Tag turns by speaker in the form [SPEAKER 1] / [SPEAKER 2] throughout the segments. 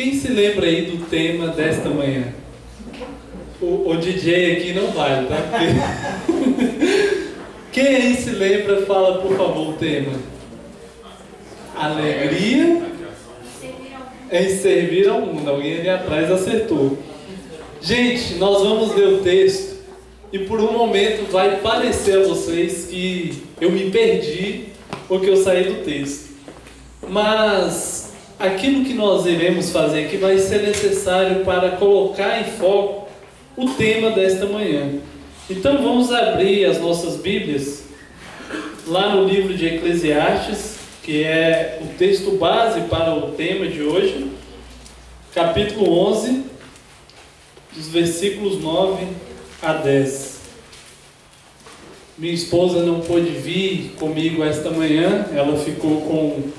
[SPEAKER 1] Quem se lembra aí do tema desta manhã? O, o DJ aqui não vale, tá? Porque... Quem aí se lembra, fala por favor o tema. Alegria em servir ao mundo. Alguém ali atrás acertou. Gente, nós vamos ler o texto e por um momento vai parecer a vocês que eu me perdi ou que eu saí do texto. Mas aquilo que nós iremos fazer aqui vai ser necessário para colocar em foco o tema desta manhã. Então vamos abrir as nossas Bíblias lá no livro de Eclesiastes, que é o texto base para o tema de hoje, capítulo 11, dos versículos 9 a 10. Minha esposa não pôde vir comigo esta manhã, ela ficou com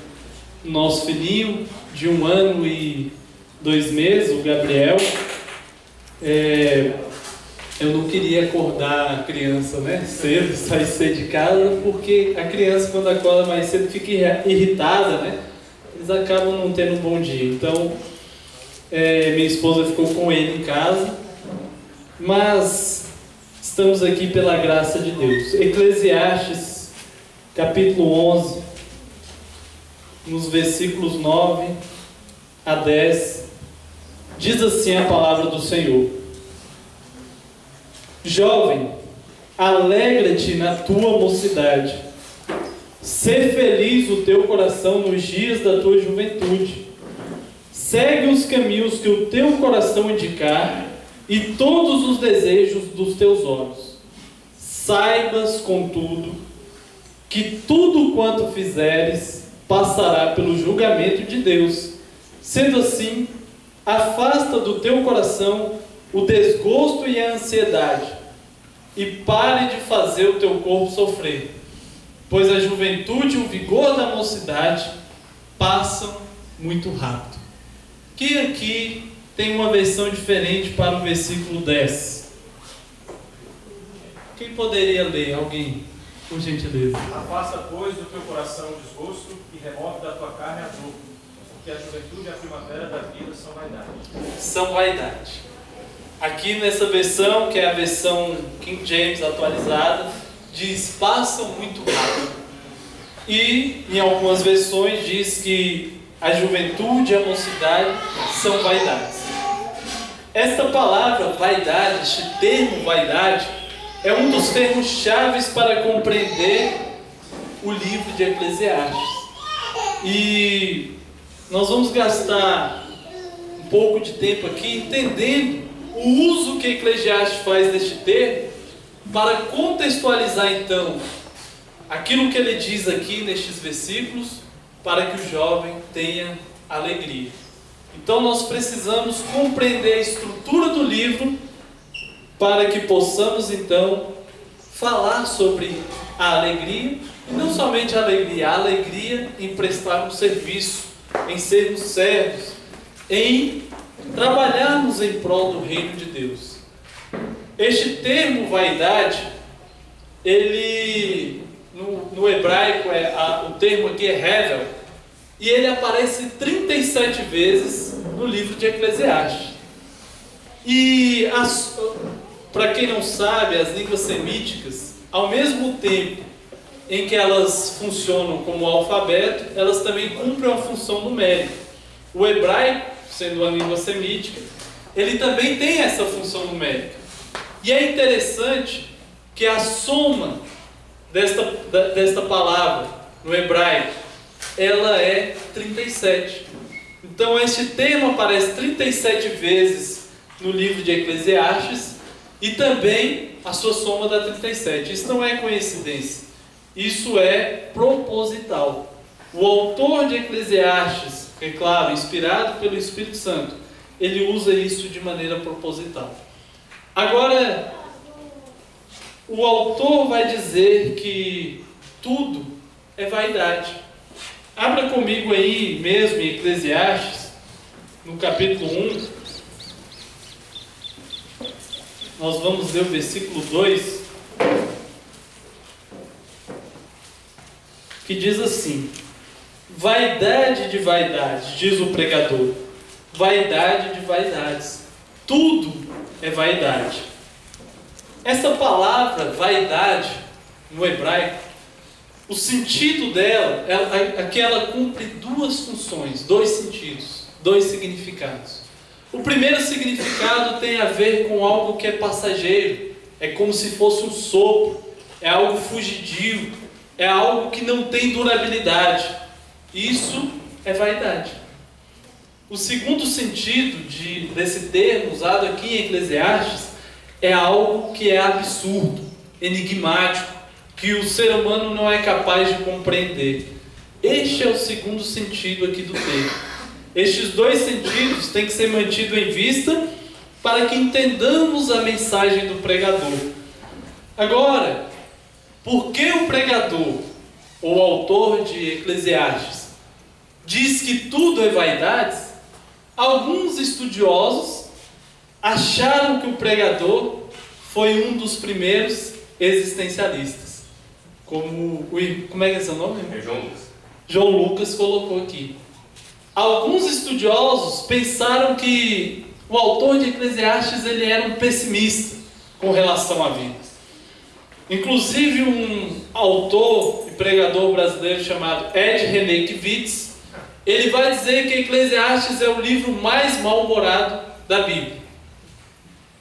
[SPEAKER 1] nosso filhinho de um ano e dois meses, o Gabriel. É, eu não queria acordar a criança né, cedo, sair cedo de casa, porque a criança, quando acorda mais cedo, fica irritada, né? Eles acabam não tendo um bom dia. Então, é, minha esposa ficou com ele em casa, mas estamos aqui pela graça de Deus. Eclesiastes, capítulo 11, nos versículos 9 a 10, diz assim a palavra do Senhor. Jovem, alegra-te na tua mocidade. Ser feliz o teu coração nos dias da tua juventude. Segue os caminhos que o teu coração indicar e todos os desejos dos teus olhos. Saibas, contudo, que tudo quanto fizeres passará pelo julgamento de Deus. Sendo assim, afasta do teu coração o desgosto e a ansiedade, e pare de fazer o teu corpo sofrer, pois a juventude e o vigor da mocidade passam muito rápido. Que aqui tem uma versão diferente para o versículo 10. Quem poderia ler? Alguém, por gentileza.
[SPEAKER 2] Afasta, pois, do teu coração o desgosto e remove da tua carne a dor, porque a juventude e a primavera da vida são vaidade.
[SPEAKER 1] São vaidade. Aqui nessa versão, que é a versão King James atualizada, diz passam muito rápido. E em algumas versões diz que a juventude e a mocidade são vaidades. Esta palavra vaidade, este termo vaidade, é um dos termos chaves para compreender o livro de Eclesiastes. E nós vamos gastar um pouco de tempo aqui entendendo o uso que Eclesiastes faz deste termo para contextualizar então aquilo que ele diz aqui nestes versículos para que o jovem tenha alegria. Então nós precisamos compreender a estrutura do livro para que possamos então falar sobre a alegria e não somente a alegria, a alegria em prestar um serviço, em sermos servos, em trabalharmos em prol do reino de Deus. Este termo vaidade, ele no, no hebraico é a, o termo aqui é revel, e ele aparece 37 vezes no livro de Eclesiastes. E para quem não sabe, as línguas semíticas, ao mesmo tempo em que elas funcionam como alfabeto, elas também cumprem uma função numérica. O hebraico sendo uma língua semítica, ele também tem essa função numérica. E é interessante que a soma desta, desta palavra no hebraico, ela é 37. Então este tema aparece 37 vezes no livro de Eclesiastes e também a sua soma dá 37. Isso não é coincidência. Isso é proposital. O autor de Eclesiastes é claro, inspirado pelo Espírito Santo, ele usa isso de maneira proposital. Agora, o autor vai dizer que tudo é vaidade. Abra comigo aí mesmo em Eclesiastes, no capítulo 1. Nós vamos ler o versículo 2, que diz assim: Vaidade de vaidade, diz o pregador. vaidade de vaidades. Tudo é vaidade. Essa palavra vaidade no hebraico, o sentido dela é que ela cumpre duas funções, dois sentidos, dois significados. O primeiro significado tem a ver com algo que é passageiro, é como se fosse um sopro, é algo fugidio, é algo que não tem durabilidade. Isso é vaidade. O segundo sentido de, desse termo usado aqui em Eclesiastes é algo que é absurdo, enigmático, que o ser humano não é capaz de compreender. Este é o segundo sentido aqui do termo. Estes dois sentidos têm que ser mantidos em vista para que entendamos a mensagem do pregador. Agora, por que o pregador, ou autor de Eclesiastes, diz que tudo é vaidade? Alguns estudiosos acharam que o pregador foi um dos primeiros existencialistas. Como, como é que é seu nome?
[SPEAKER 3] É João Lucas.
[SPEAKER 1] João Lucas colocou aqui. Alguns estudiosos pensaram que o autor de Eclesiastes ele era um pessimista com relação à vida. Inclusive um autor e pregador brasileiro chamado Ed René Kivitz, ele vai dizer que Eclesiastes é o livro mais mal-humorado da Bíblia.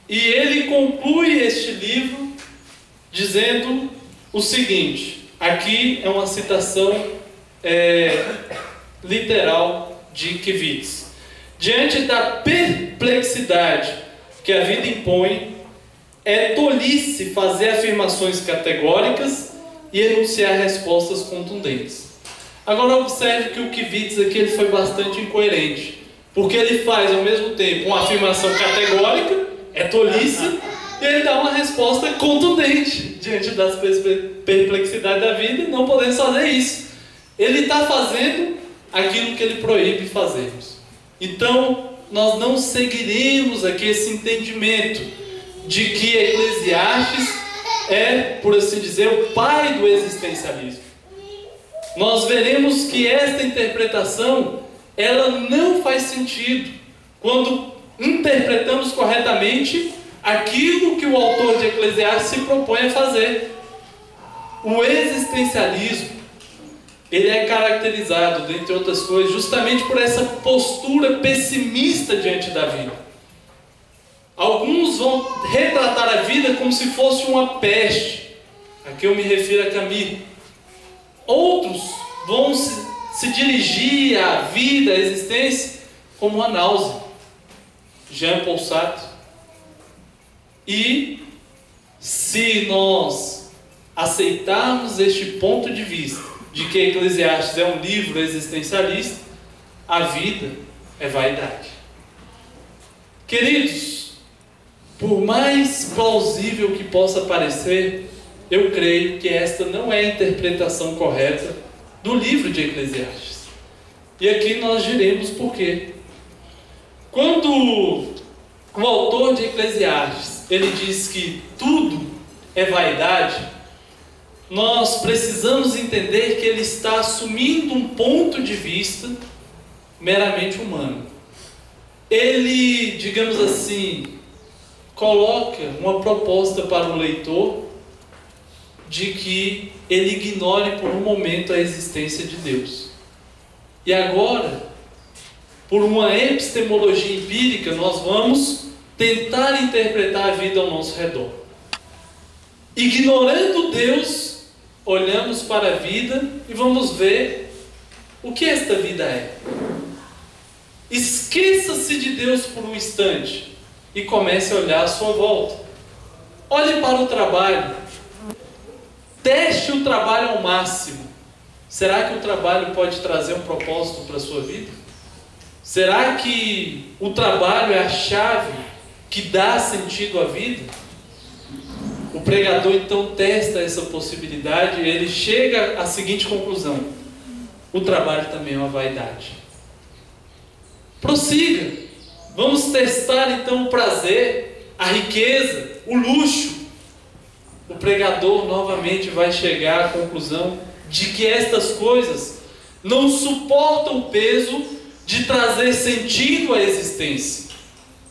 [SPEAKER 1] E ele conclui este livro dizendo o seguinte: aqui é uma citação é, literal de Kivitz. Diante da perplexidade que a vida impõe, é tolice fazer afirmações categóricas e enunciar respostas contundentes. Agora observe que o Kivitz aqui ele foi bastante incoerente, porque ele faz ao mesmo tempo uma afirmação categórica, é tolice, e ele dá uma resposta contundente diante das perplexidades da vida, não podemos fazer isso. Ele está fazendo aquilo que ele proíbe fazermos. Então, nós não seguiremos aqui esse entendimento de que Eclesiastes é, por assim dizer, o pai do existencialismo. Nós veremos que esta interpretação ela não faz sentido quando interpretamos corretamente aquilo que o autor de Eclesiastes se propõe a fazer. O existencialismo ele é caracterizado, dentre outras coisas, justamente por essa postura pessimista diante da vida. Alguns vão retratar a vida como se fosse uma peste. Aqui eu me refiro a Camille. Outros vão se, se dirigir à vida, à existência, como uma náusea. Jean Paul Sartre. E se nós aceitarmos este ponto de vista, de que Eclesiastes é um livro existencialista, a vida é vaidade. Queridos, por mais plausível que possa parecer, eu creio que esta não é a interpretação correta do livro de Eclesiastes. E aqui nós diremos por quê. Quando o autor de Eclesiastes, ele diz que tudo é vaidade, nós precisamos entender que ele está assumindo um ponto de vista meramente humano. Ele, digamos assim, coloca uma proposta para o leitor de que ele ignore por um momento a existência de Deus. E agora, por uma epistemologia empírica, nós vamos tentar interpretar a vida ao nosso redor. Ignorando Deus, olhamos para a vida e vamos ver o que esta vida é. Esqueça-se de Deus por um instante e comece a olhar à sua volta. Olhe para o trabalho. Teste o trabalho ao máximo. Será que o trabalho pode trazer um propósito para a sua vida? Será que o trabalho é a chave que dá sentido à vida? O pregador então testa essa possibilidade e ele chega à seguinte conclusão: o trabalho também é uma vaidade. Prossiga. Vamos testar então o prazer, a riqueza, o luxo. O pregador novamente vai chegar à conclusão de que estas coisas não suportam o peso de trazer sentido à existência,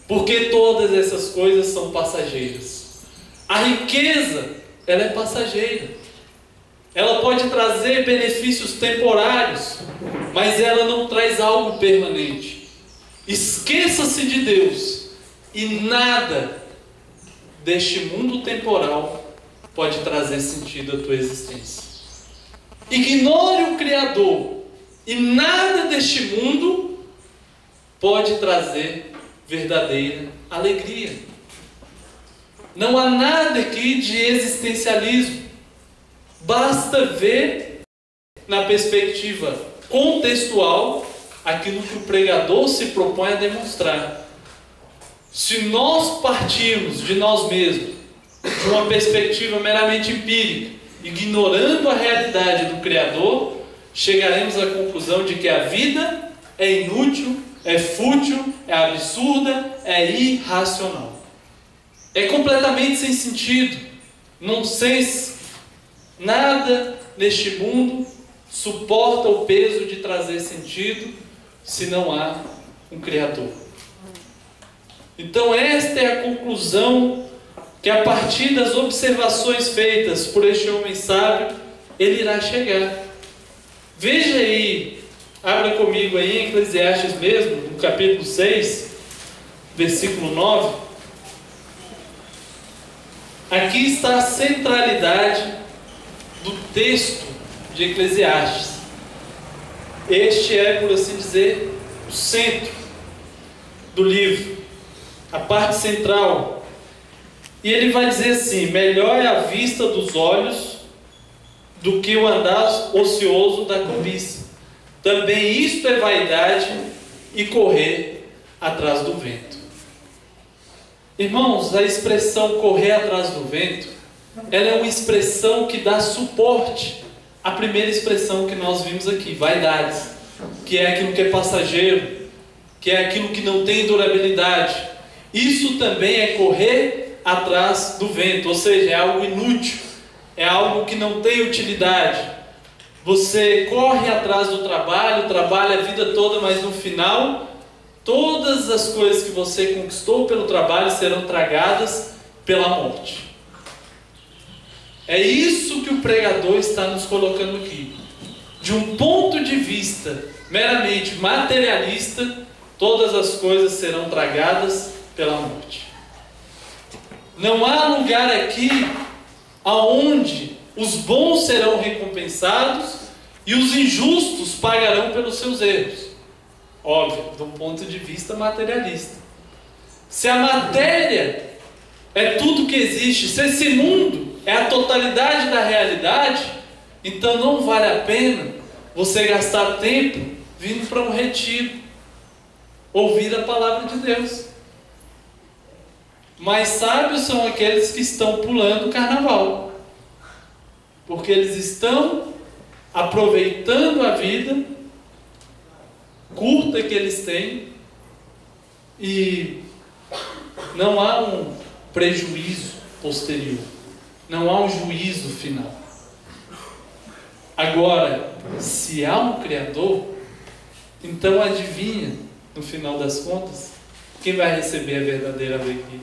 [SPEAKER 1] porque todas essas coisas são passageiras. A riqueza, ela é passageira. Ela pode trazer benefícios temporários, mas ela não traz algo permanente. Esqueça-se de Deus e nada deste mundo temporal pode trazer sentido à tua existência. Ignore o Criador e nada deste mundo pode trazer verdadeira alegria. Não há nada aqui de existencialismo. Basta ver na perspectiva contextual aquilo que o pregador se propõe a demonstrar. Se nós partirmos de nós mesmos, de uma perspectiva meramente empírica, ignorando a realidade do Criador, chegaremos à conclusão de que a vida é inútil, é fútil, é absurda, é irracional. É completamente sem sentido, nonsense. Nada neste mundo suporta o peso de trazer sentido se não há um Criador. Então, esta é a conclusão que, a partir das observações feitas por este homem sábio, ele irá chegar. Veja aí, abra comigo aí em Eclesiastes mesmo, no capítulo 6, versículo 9. Aqui está a centralidade do texto de Eclesiastes. Este é, por assim dizer, o centro do livro, a parte central. E ele vai dizer assim: melhor é a vista dos olhos do que o andar ocioso da cobiça. Também isto é vaidade e correr atrás do vento. Irmãos, a expressão correr atrás do vento, ela é uma expressão que dá suporte à primeira expressão que nós vimos aqui, vaidades, que é aquilo que é passageiro, que é aquilo que não tem durabilidade. Isso também é correr atrás do vento, ou seja, é algo inútil, é algo que não tem utilidade. Você corre atrás do trabalho, trabalha a vida toda, mas no final, todas as coisas que você conquistou pelo trabalho serão tragadas pela morte. É isso que o pregador está nos colocando aqui. De um ponto de vista meramente materialista, todas as coisas serão tragadas pela morte. Não há lugar aqui aonde os bons serão recompensados e os injustos pagarão pelos seus erros. Óbvio, do ponto de vista materialista. Se a matéria é tudo que existe, se esse mundo é a totalidade da realidade, então não vale a pena você gastar tempo vindo para um retiro, ouvir a palavra de Deus. Mas sábios são aqueles que estão pulando o carnaval, porque eles estão aproveitando a vida curta que eles têm e não há um prejuízo posterior, não há um juízo final. Agora, se há um Criador, então adivinha, no final das contas, quem vai receber a verdadeira alegria?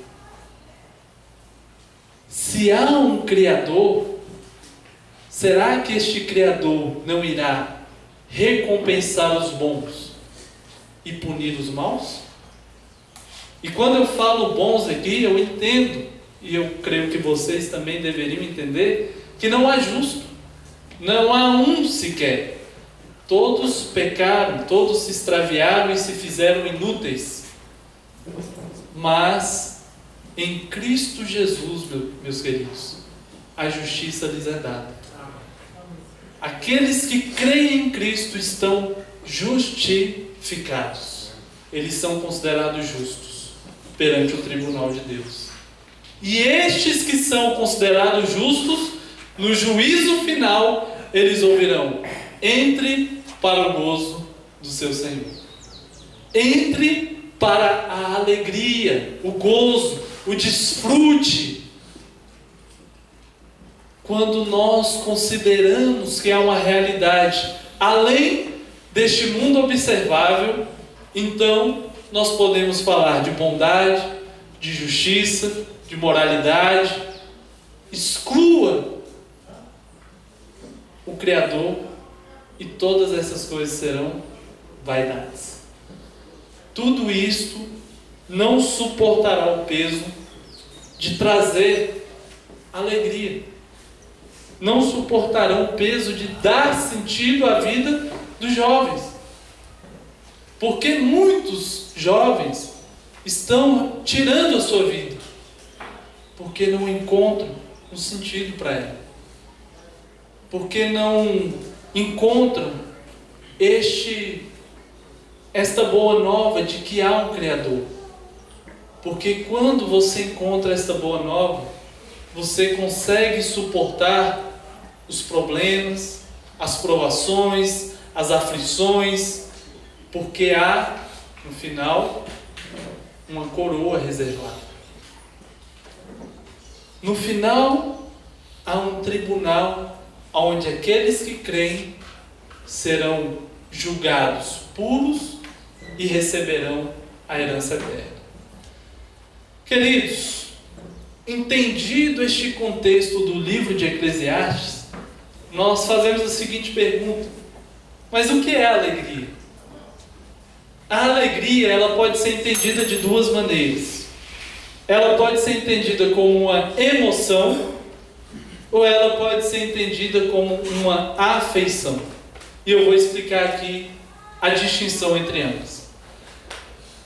[SPEAKER 1] Se há um Criador, será que este Criador não irá recompensar os bons e punir os maus? E quando eu falo bons aqui, eu entendo, e eu creio que vocês também deveriam entender, que não há justo, não há um sequer. Todos pecaram, todos se extraviaram e se fizeram inúteis. Mas em Cristo Jesus, meus queridos, a justiça lhes é dada. Aqueles que creem em Cristo estão justificados. Eles são considerados justos perante o tribunal de Deus. E estes que são considerados justos, no juízo final, eles ouvirão: entre para o gozo do seu Senhor. Entre para a alegria, o gozo, o desfrute. Quando nós consideramos que há uma realidade além deste mundo observável então nós podemos falar de bondade, de justiça, de moralidade. Exclua o Criador e todas essas coisas serão vaidades. Tudo isto não suportará o peso de trazer alegria. Não suportarão o peso de dar sentido à vida dos jovens. Porque muitos jovens estão tirando a sua vida porque não encontram um sentido para ela. Porque não encontram este esta boa nova de que há um criador. Porque quando você encontra esta boa nova, você consegue suportar os problemas, as provações, as aflições, porque há, no final, uma coroa reservada. No final, há um tribunal onde aqueles que creem serão julgados puros e receberão a herança eterna. Queridos, entendido este contexto do livro de Eclesiastes, nós fazemos a seguinte pergunta: mas o que é alegria? A alegria ela pode ser entendida de duas maneiras. Ela pode ser entendida como uma emoção ou ela pode ser entendida como uma afeição. E eu vou explicar aqui a distinção entre ambas.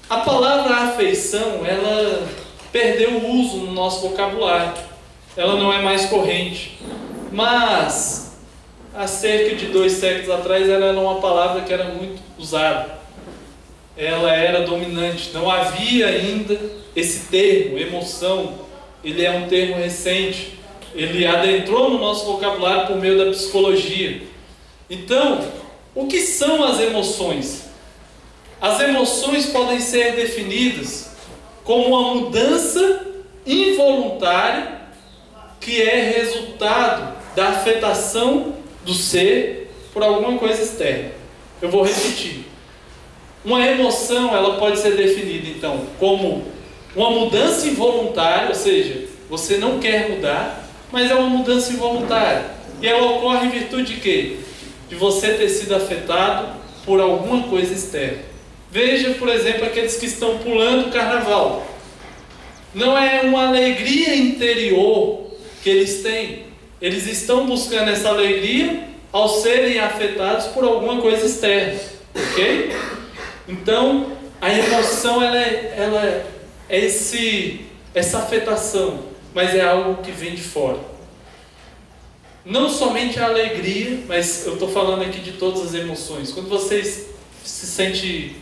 [SPEAKER 1] A palavra afeição, ela perdeu o uso no nosso vocabulário. Ela não é mais corrente. Mas, há cerca de dois séculos atrás, ela era uma palavra que era muito usada. Ela era dominante. Não havia ainda esse termo, emoção. Ele é um termo recente. Ele adentrou no nosso vocabulário por meio da psicologia. Então, o que são as emoções? As emoções podem ser definidas como uma mudança involuntária que é resultado da afetação do ser por alguma coisa externa. Eu vou repetir. Uma emoção, ela pode ser definida então como uma mudança involuntária, ou seja, você não quer mudar, mas é uma mudança involuntária. E ela ocorre em virtude de quê? De você ter sido afetado por alguma coisa externa. Veja, por exemplo, aqueles que estão pulando o carnaval. Não é uma alegria interior que eles têm. Eles estão buscando essa alegria ao serem afetados por alguma coisa externa. Ok? Então, a emoção ela é, ela é esse, essa afetação, mas é algo que vem de fora. Não somente a alegria, mas eu estou falando aqui de todas as emoções. Quando vocês se sente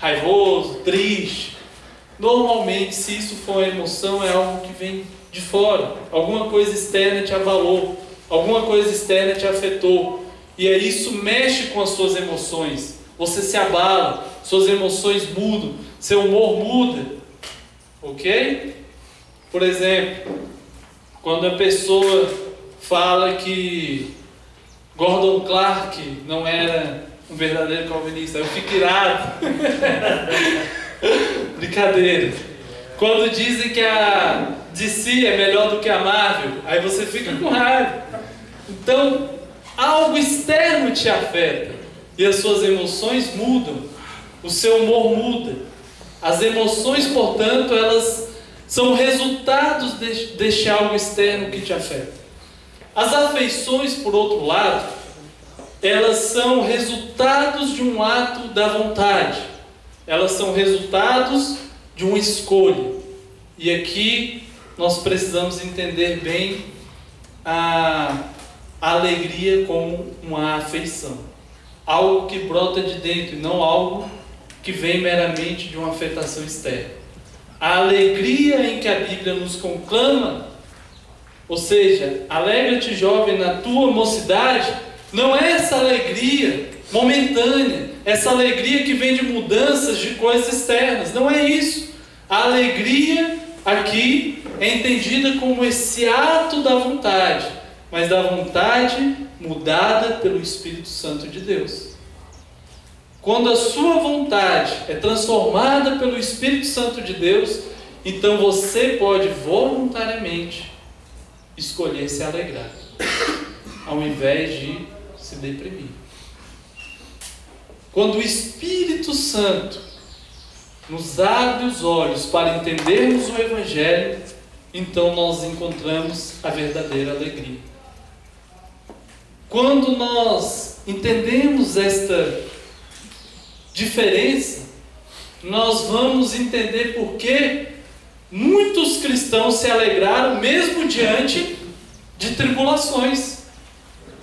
[SPEAKER 1] raivoso, triste. Normalmente, se isso for uma emoção, é algo que vem de fora. Alguma coisa externa te abalou, alguma coisa externa te afetou. E aí isso mexe com as suas emoções. Você se abala, suas emoções mudam, seu humor muda. Ok? Por exemplo, quando a pessoa fala que Gordon Clark não era um verdadeiro calvinista. Eu fico irado. Brincadeira. Quando dizem que a DC é melhor do que a Marvel, aí você fica com raiva. Então, algo externo te afeta e as suas emoções mudam, o seu humor muda. As emoções, portanto, elas são resultados deste algo externo que te afeta. As afeições, por outro lado, elas são resultados de um ato da vontade, elas são resultados de uma escolha. E aqui nós precisamos entender bem a, alegria como uma afeição, algo que brota de dentro e não algo que vem meramente de uma afetação externa. A alegria em que a Bíblia nos conclama, ou seja, alegra-te jovem na tua mocidade, não é essa alegria momentânea, essa alegria que vem de mudanças de coisas externas. Não é isso. A alegria aqui é entendida como esse ato da vontade, mas da vontade mudada pelo Espírito Santo de Deus. quando a sua vontade é transformada pelo Espírito Santo de Deus, então você pode voluntariamente escolher se alegrar, ao invés de se deprimir. Quando o Espírito Santo nos abre os olhos para entendermos o Evangelho, então nós encontramos a verdadeira alegria. Quando nós entendemos esta diferença, nós vamos entender por que muitos cristãos se alegraram mesmo diante de tribulações.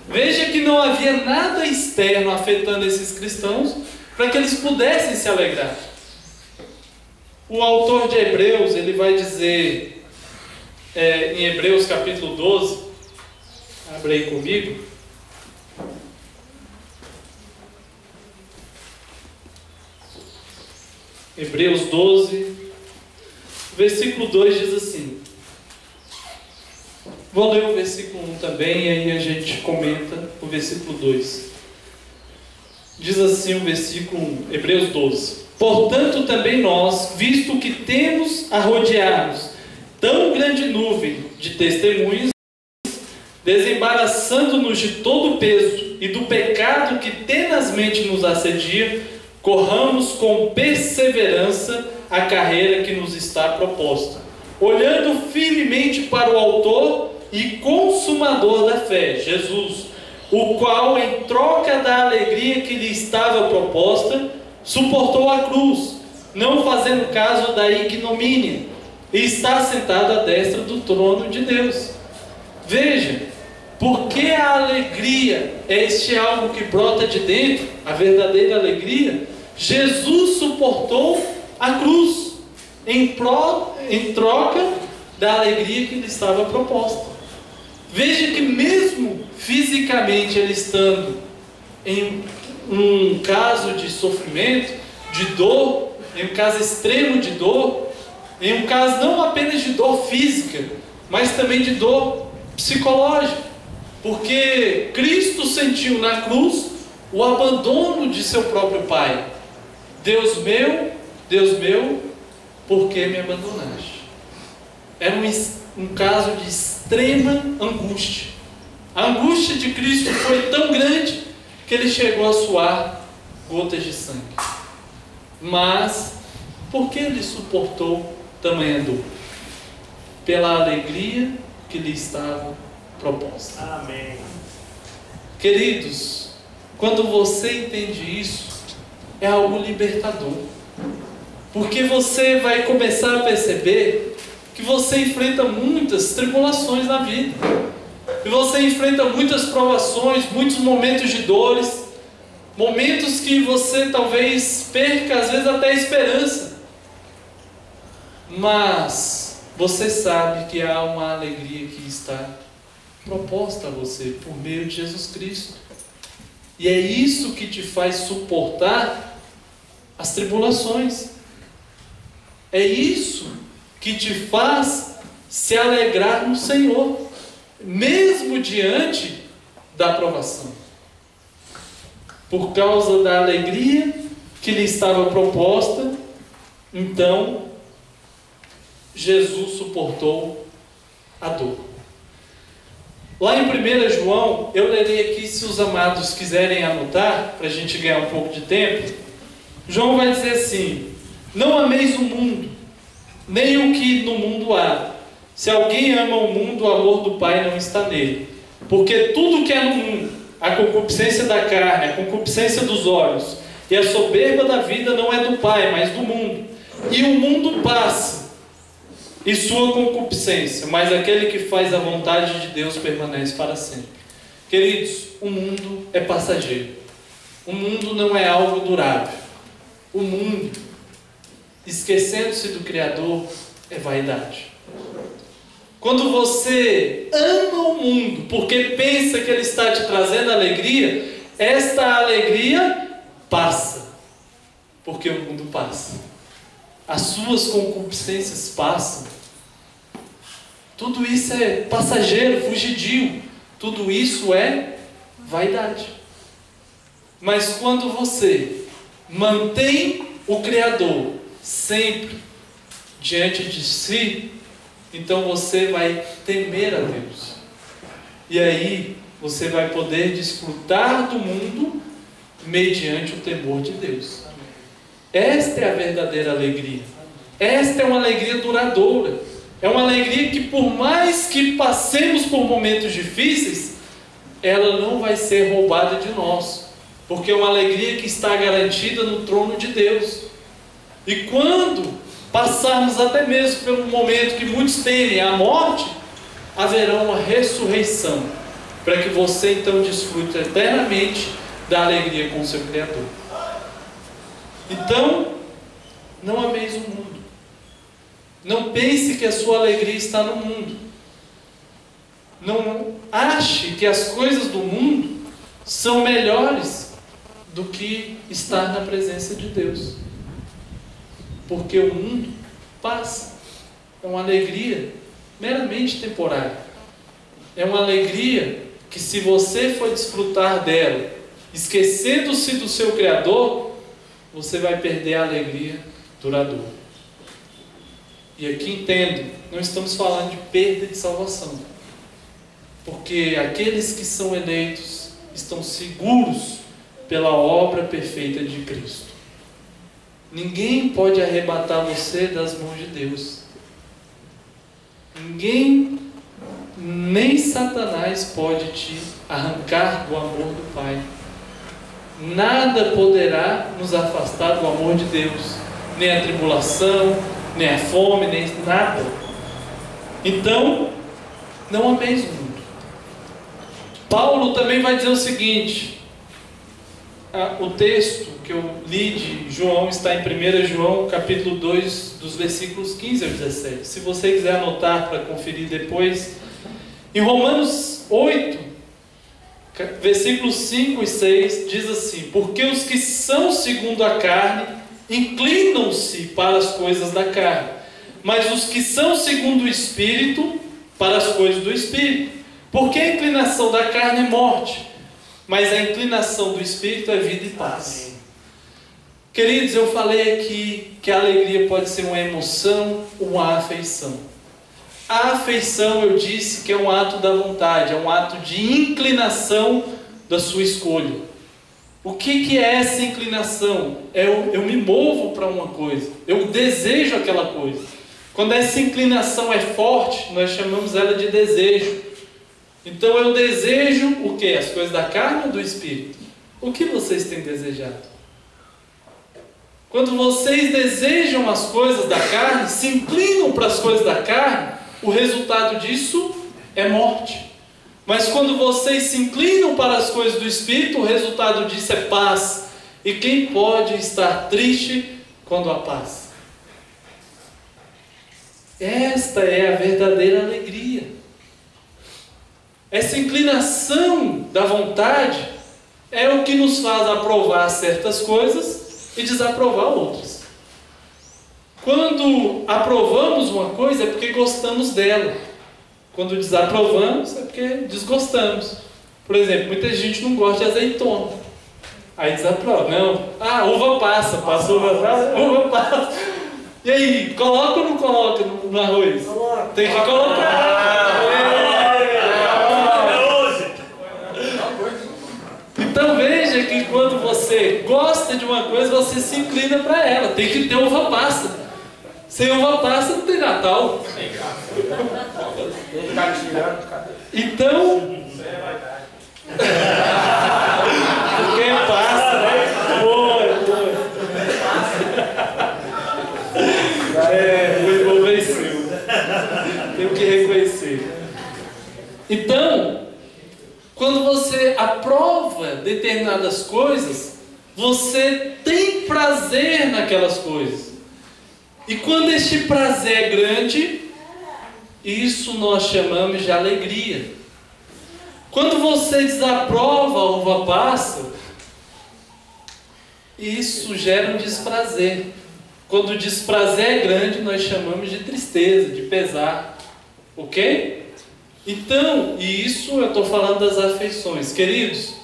[SPEAKER 1] Veja que não havia nada externo afetando esses cristãos para que eles pudessem se alegrar. O autor de Hebreus, ele vai dizer é, em Hebreus capítulo 12, abre aí comigo. Hebreus 12, versículo 2 diz assim: Vou ler o versículo 1 também, e aí a gente comenta o versículo 2. Diz assim o versículo 1, Hebreus 12: Portanto, também nós, visto que temos a rodear-nos tão grande nuvem de testemunhas, desembaraçando-nos de todo o peso e do pecado que tenazmente nos assedia, corramos com perseverança a carreira que nos está proposta, olhando firmemente para o Autor e consumador da fé, Jesus, o qual, em troca da alegria que lhe estava proposta, suportou a cruz, não fazendo caso da ignomínia, e está sentado à destra do trono de Deus. Veja, porque a alegria é este algo que brota de dentro, a verdadeira alegria, Jesus suportou a cruz em, pro, em troca da alegria que lhe estava proposta. Veja que, mesmo fisicamente ele estando em um caso de sofrimento, de dor, em um caso extremo de dor, em um caso não apenas de dor física, mas também de dor psicológica, porque Cristo sentiu na cruz o abandono de seu próprio Pai. Deus meu, Deus meu, por que me abandonaste? Era um um caso de extrema angústia. A angústia de Cristo foi tão grande que ele chegou a suar gotas de sangue. Mas, por que ele suportou tamanha dor? Pela alegria que lhe estava proposta.
[SPEAKER 2] Amém.
[SPEAKER 1] Queridos, quando você entende isso, é algo libertador. Porque você vai começar a perceber que você enfrenta muitas tribulações na vida. E você enfrenta muitas provações, muitos momentos de dores, momentos que você talvez perca, às vezes até a esperança. Mas você sabe que há uma alegria que está proposta a você por meio de Jesus Cristo. E é isso que te faz suportar as tribulações. É isso que te faz se alegrar no Senhor, mesmo diante da aprovação. Por causa da alegria que lhe estava proposta, então Jesus suportou a dor. Lá em 1 João, eu lerei aqui, se os amados quiserem anotar, para a gente ganhar um pouco de tempo. João vai dizer assim: Não ameis o mundo, nem o que no mundo há. Se alguém ama o mundo, o amor do Pai não está nele. Porque tudo que é no mundo, a concupiscência da carne, a concupiscência dos olhos e a soberba da vida não é do Pai, mas do mundo. E o mundo passa, e sua concupiscência, mas aquele que faz a vontade de Deus permanece para sempre. Queridos, o mundo é passageiro. O mundo não é algo durável. O mundo esquecendo-se do Criador, é vaidade. Quando você ama o mundo porque pensa que ele está te trazendo alegria, esta alegria passa, porque o mundo passa. As suas concupiscências passam. Tudo isso é passageiro, fugidio. Tudo isso é vaidade. Mas quando você mantém o Criador sempre diante de si, então você vai temer a Deus. E aí você vai poder desfrutar do mundo mediante o temor de Deus. Esta é a verdadeira alegria. Esta é uma alegria duradoura. É uma alegria que, por mais que passemos por momentos difíceis, ela não vai ser roubada de nós, porque é uma alegria que está garantida no trono de Deus. E quando passarmos até mesmo pelo momento que muitos temem, a morte, haverá uma ressurreição, para que você então desfrute eternamente da alegria com o seu Criador. Então, não ameis o mundo. Não pense que a sua alegria está no mundo. Não ache que as coisas do mundo são melhores do que estar na presença de Deus. Porque o mundo passa. É uma alegria meramente temporária. É uma alegria que, se você for desfrutar dela, esquecendo-se do seu Criador, você vai perder a alegria duradoura. E aqui entendo, não estamos falando de perda de salvação. Porque aqueles que são eleitos estão seguros pela obra perfeita de Cristo. Ninguém pode arrebatar você das mãos de Deus. Ninguém, nem Satanás pode te arrancar do amor do Pai. Nada poderá nos afastar do amor de Deus, nem a tribulação, nem a fome, nem nada. Então, não ameis o mundo. Paulo também vai dizer o seguinte: o texto que eu li de João está em 1 João, capítulo 2, dos versículos 15 ao 17. Se você quiser anotar para conferir depois, em Romanos 8, versículos 5 e 6, diz assim: Porque os que são segundo a carne inclinam-se para as coisas da carne, mas os que são segundo o Espírito, para as coisas do Espírito. Porque a inclinação da carne é morte, mas a inclinação do Espírito é vida e paz. Queridos, eu falei aqui que a alegria pode ser uma emoção uma afeição. A afeição, eu disse que é um ato da vontade, é um ato de inclinação da sua escolha. O que, que é essa inclinação? Eu, eu me movo para uma coisa, eu desejo aquela coisa. Quando essa inclinação é forte, nós chamamos ela de desejo. Então eu desejo o que? As coisas da carne ou do espírito? O que vocês têm desejado? Quando vocês desejam as coisas da carne, se inclinam para as coisas da carne, o resultado disso é morte. Mas quando vocês se inclinam para as coisas do Espírito, o resultado disso é paz. E quem pode estar triste quando há paz? Esta é a verdadeira alegria. Essa inclinação da vontade é o que nos faz aprovar certas coisas e desaprovar outras. Quando aprovamos uma coisa é porque gostamos dela. Quando desaprovamos, é porque desgostamos. Por exemplo, muita gente não gosta de azeitona. Aí desaprova. Não. Ah, uva passa. Passa uva passa. Uva passa. E aí, coloca ou não coloca no, arroz? Coloca. Tem que colocar. Então veja que quando você gosta de uma coisa, você se inclina para ela. Tem que ter uva passa. Sem uva passa não tem Natal. Então. Porque passa, né? Boa, boa. É, o irmão venceu. Tenho que reconhecer. Então, quando você aprova determinadas coisas, você tem prazer naquelas coisas. E quando este prazer é grande, isso nós chamamos de alegria. Quando você desaprova a uva passa, isso gera um desprazer. Quando o desprazer é grande, nós chamamos de tristeza, de pesar. Ok? Então, e isso eu estou falando das afeições. Queridos,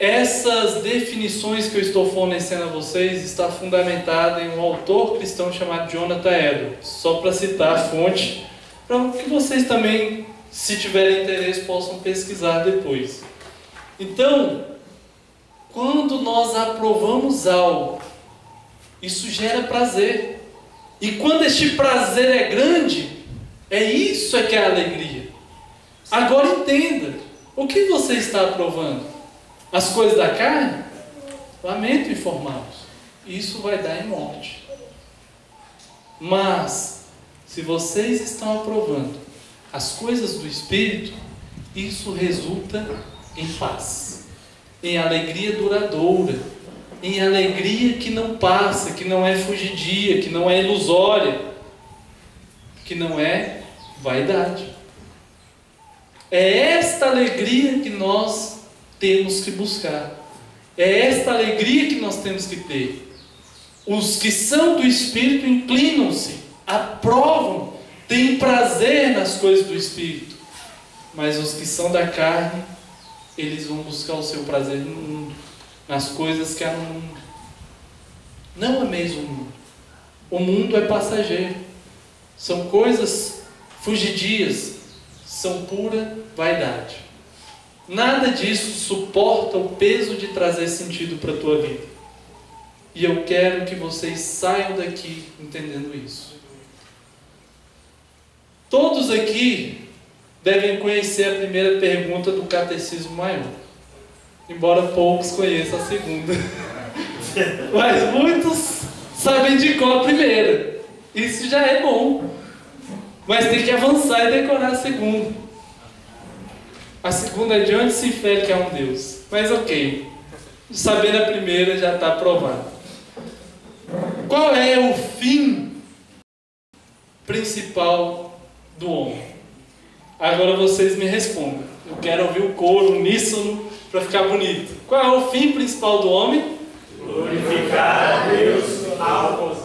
[SPEAKER 1] Essas definições que eu estou fornecendo a vocês está fundamentada em um autor cristão chamado Jonathan Edwards. Só para citar a fonte, para que vocês também, se tiverem interesse, possam pesquisar depois. Então, quando nós aprovamos algo, isso gera prazer. E quando este prazer é grande, é isso é que é alegria. Agora entenda, o que você está aprovando? As coisas da carne? Lamento informá-los. Isso vai dar em morte. Mas, se vocês estão aprovando as coisas do Espírito, isso resulta em paz, em alegria duradoura, em alegria que não passa, que não é fugidia, que não é ilusória, que não é vaidade. É esta alegria que nós temos que buscar. É esta alegria que nós temos que ter. Os que são do Espírito inclinam-se, aprovam, têm prazer nas coisas do Espírito. Mas os que são da carne, eles vão buscar o seu prazer no mundo, nas coisas que há no mundo. Não ameis o mundo. O mundo é passageiro. São coisas fugidias, são pura vaidade. Nada disso suporta o peso de trazer sentido para a tua vida. E eu quero que vocês saiam daqui entendendo isso. Todos aqui devem conhecer a primeira pergunta do Catecismo Maior, embora poucos conheçam a segunda. Mas muitos sabem de qual a primeira. Isso já é bom. Mas tem que avançar e decorar a segunda. A segunda é de onde se infere que há um Deus. Mas ok. Sabendo a primeira já está aprovado. Qual é o fim principal do homem? Agora vocês me respondam. Eu quero ouvir o coro uníssono para ficar bonito. Qual é o fim principal do homem?
[SPEAKER 3] Glorificar a Deus ao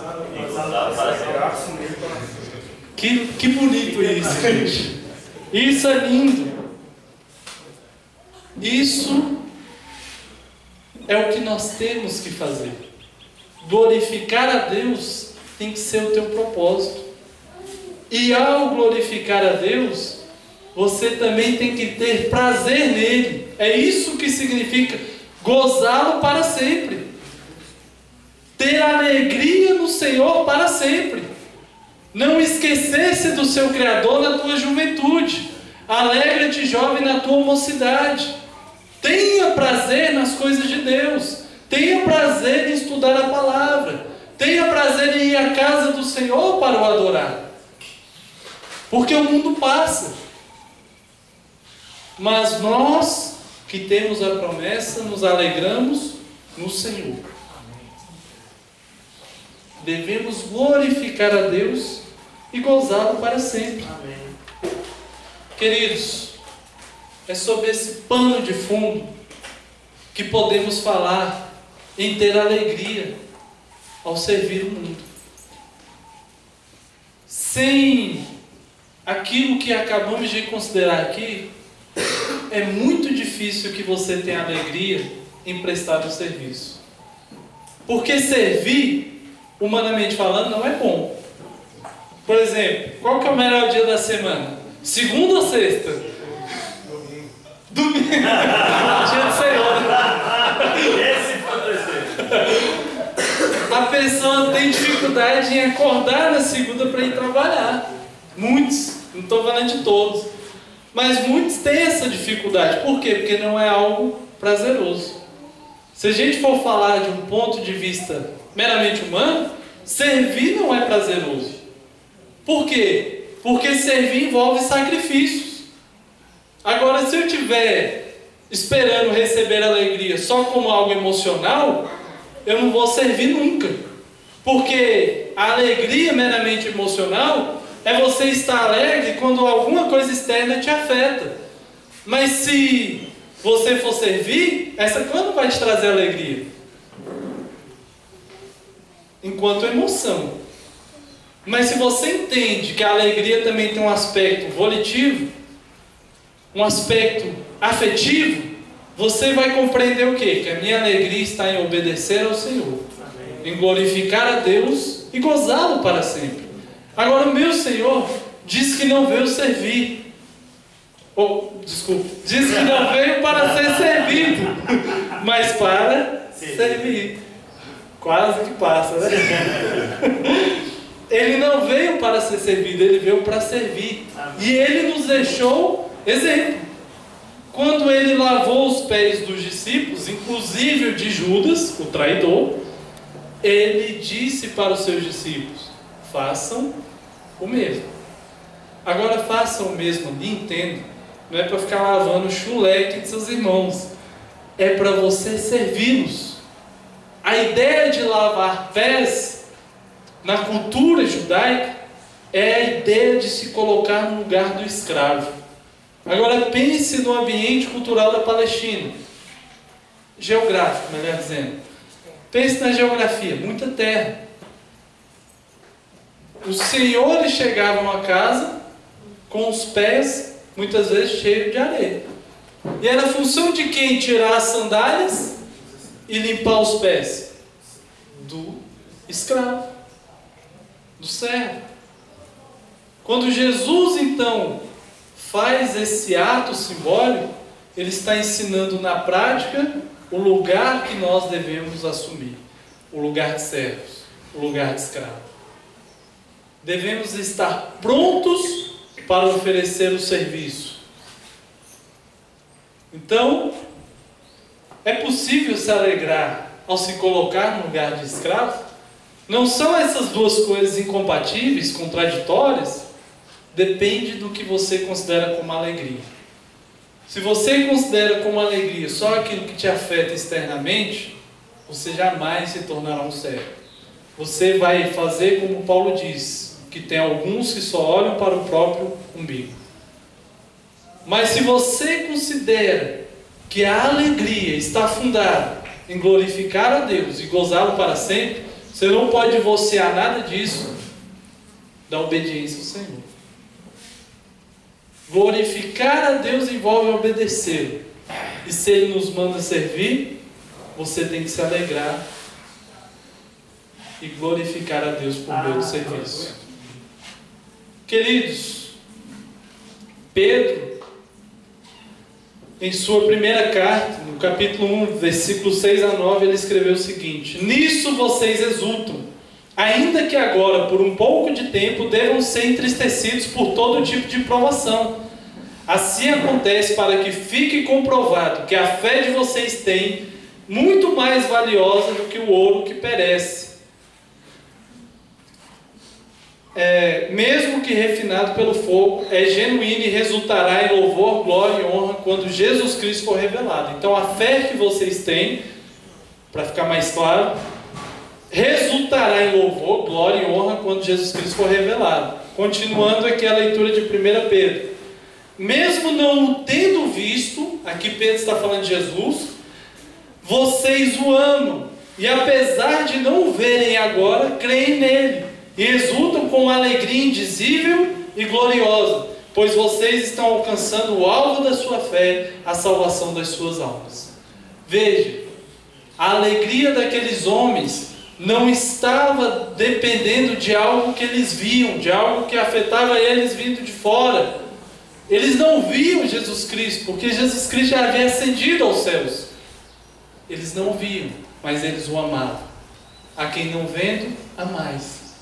[SPEAKER 1] Que, que bonito isso, gente. Isso é lindo. Isso é o que nós temos que fazer. Glorificar a Deus tem que ser o teu propósito. E ao glorificar a Deus, você também tem que ter prazer nele. É isso que significa gozá-lo para sempre. Ter alegria no Senhor para sempre. Não esquecesse do seu Criador na tua juventude. Alegra-te, jovem, na tua mocidade. Tenha prazer nas coisas de Deus. Tenha prazer em estudar a palavra. Tenha prazer em ir à casa do Senhor para o adorar. Porque o mundo passa. Mas nós que temos a promessa, nos alegramos no Senhor. Devemos glorificar a Deus e gozá-lo para sempre. Amém. Queridos, é sobre esse pano de fundo que podemos falar em ter alegria ao servir o mundo. Sem aquilo que acabamos de considerar aqui, é muito difícil que você tenha alegria em prestar o serviço. Porque servir, humanamente falando, não é bom. Por exemplo, qual que é o melhor dia da semana? Segunda ou sexta? Domingo. Dia do Senhor.
[SPEAKER 3] Esse foi
[SPEAKER 1] A pessoa tem dificuldade em acordar na segunda para ir trabalhar. Muitos, não estou falando de todos. Mas muitos têm essa dificuldade. Por quê? Porque não é algo prazeroso. Se a gente for falar de um ponto de vista meramente humano, servir não é prazeroso. Por quê? Porque servir envolve sacrifícios. Agora, se eu tiver esperando receber alegria só como algo emocional, eu não vou servir nunca. Porque a alegria meramente emocional é você estar alegre quando alguma coisa externa te afeta. Mas se você for servir, essa quando vai te trazer alegria? Enquanto emoção. Mas se você entende que a alegria também tem um aspecto volitivo, um aspecto afetivo, você vai compreender o quê? Que a minha alegria está em obedecer ao Senhor, em glorificar a Deus e gozá-lo para sempre. Agora, o meu Senhor diz que não veio servir. Ou, oh, desculpa, diz que não veio para ser servido, mas para servir. Quase que passa, né? Ele não veio para ser servido, ele veio para servir. E ele nos deixou exemplo. Quando ele lavou os pés dos discípulos, inclusive o de Judas, o traidor, ele disse para os seus discípulos: façam o mesmo. Agora façam o mesmo ali, entenda. Não é para ficar lavando o chuleque de seus irmãos, é para você servi-los. A ideia de lavar pés na cultura judaica é a ideia de se colocar no lugar do escravo. Agora pense no ambiente cultural da Palestina. Geográfico, melhor dizendo. Pense na geografia, muita terra. Os senhores chegavam a casa com os pés, muitas vezes, cheios de areia. E era função de quem tirar as sandálias e limpar os pés? Do escravo, do servo. Quando Jesus, então, faz esse ato simbólico, ele está ensinando na prática o lugar que nós devemos assumir: o lugar de servos, o lugar de escravo. Devemos estar prontos para oferecer o serviço. Então, é possível se alegrar ao se colocar no lugar de escravo? Não são essas duas coisas incompatíveis, contraditórias? Depende do que você considera como alegria. Se você considera como alegria só aquilo que te afeta externamente, você jamais se tornará um servo. Você vai fazer como Paulo diz, que tem alguns que só olham para o próprio umbigo. Mas se você considera que a alegria está fundada em glorificar a Deus e gozá-lo para sempre, você não pode divorciar nada disso da obediência ao Senhor. Glorificar a Deus envolve obedecer. E se Ele nos manda servir, você tem que se alegrar e glorificar a Deus por meio do serviço. Queridos, Pedro, em sua primeira carta, no capítulo 1, versículo 6 a 9, ele escreveu o seguinte: Nisso vocês exultam ainda que agora, por um pouco de tempo, devam ser entristecidos por todo tipo de provação. Assim acontece para que fique comprovado que a fé de vocês tem muito mais valiosa do que o ouro que perece. É, mesmo que refinado pelo fogo, é genuíno e resultará em louvor, glória e honra quando Jesus Cristo for revelado. Então, a fé que vocês têm, para ficar mais claro, resultará em louvor, glória e honra quando Jesus Cristo for revelado. Continuando aqui a leitura de 1 Pedro. Mesmo não o tendo visto, aqui Pedro está falando de Jesus, vocês o amam, e apesar de não o verem agora, creem nele, e exultam com alegria indizível e gloriosa, pois vocês estão alcançando o alvo da sua fé, a salvação das suas almas. Veja, a alegria daqueles homens não estava dependendo de algo que eles viam, de algo que afetava eles vindo de fora. Eles não viam Jesus Cristo, porque Jesus Cristo já havia ascendido aos céus. Eles não viam, mas eles o amavam. A quem não vendo, a mais.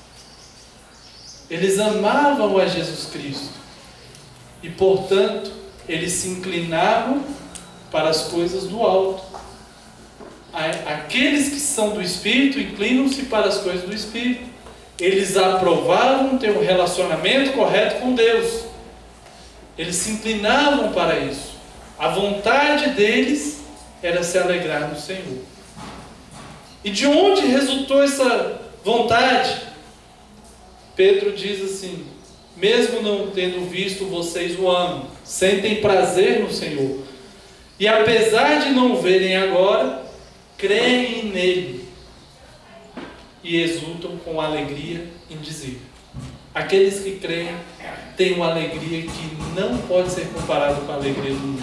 [SPEAKER 1] Eles amavam a Jesus Cristo. E, portanto, eles se inclinavam para as coisas do alto aqueles que são do Espírito inclinam-se para as coisas do Espírito. Eles aprovavam ter um relacionamento correto com Deus. Eles se inclinavam para isso. A vontade deles era se alegrar no Senhor. E de onde resultou essa vontade? Pedro diz assim: mesmo não tendo visto, vocês o amam, sentem prazer no Senhor. E apesar de não verem agora, creem nele e exultam com alegria indizível. Aqueles que creem têm uma alegria que não pode ser comparada com a alegria do mundo.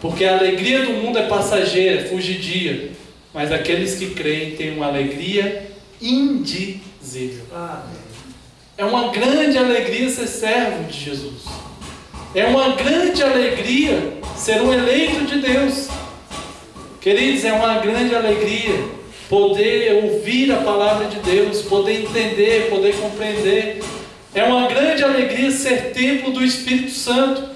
[SPEAKER 1] Porque a alegria do mundo é passageira, fugidia. Mas aqueles que creem têm uma alegria indizível. É uma grande alegria ser servo de Jesus. É uma grande alegria ser um eleito de Deus. Queridos, é uma grande alegria poder ouvir a palavra de Deus, poder entender, poder compreender. É uma grande alegria ser templo do Espírito Santo.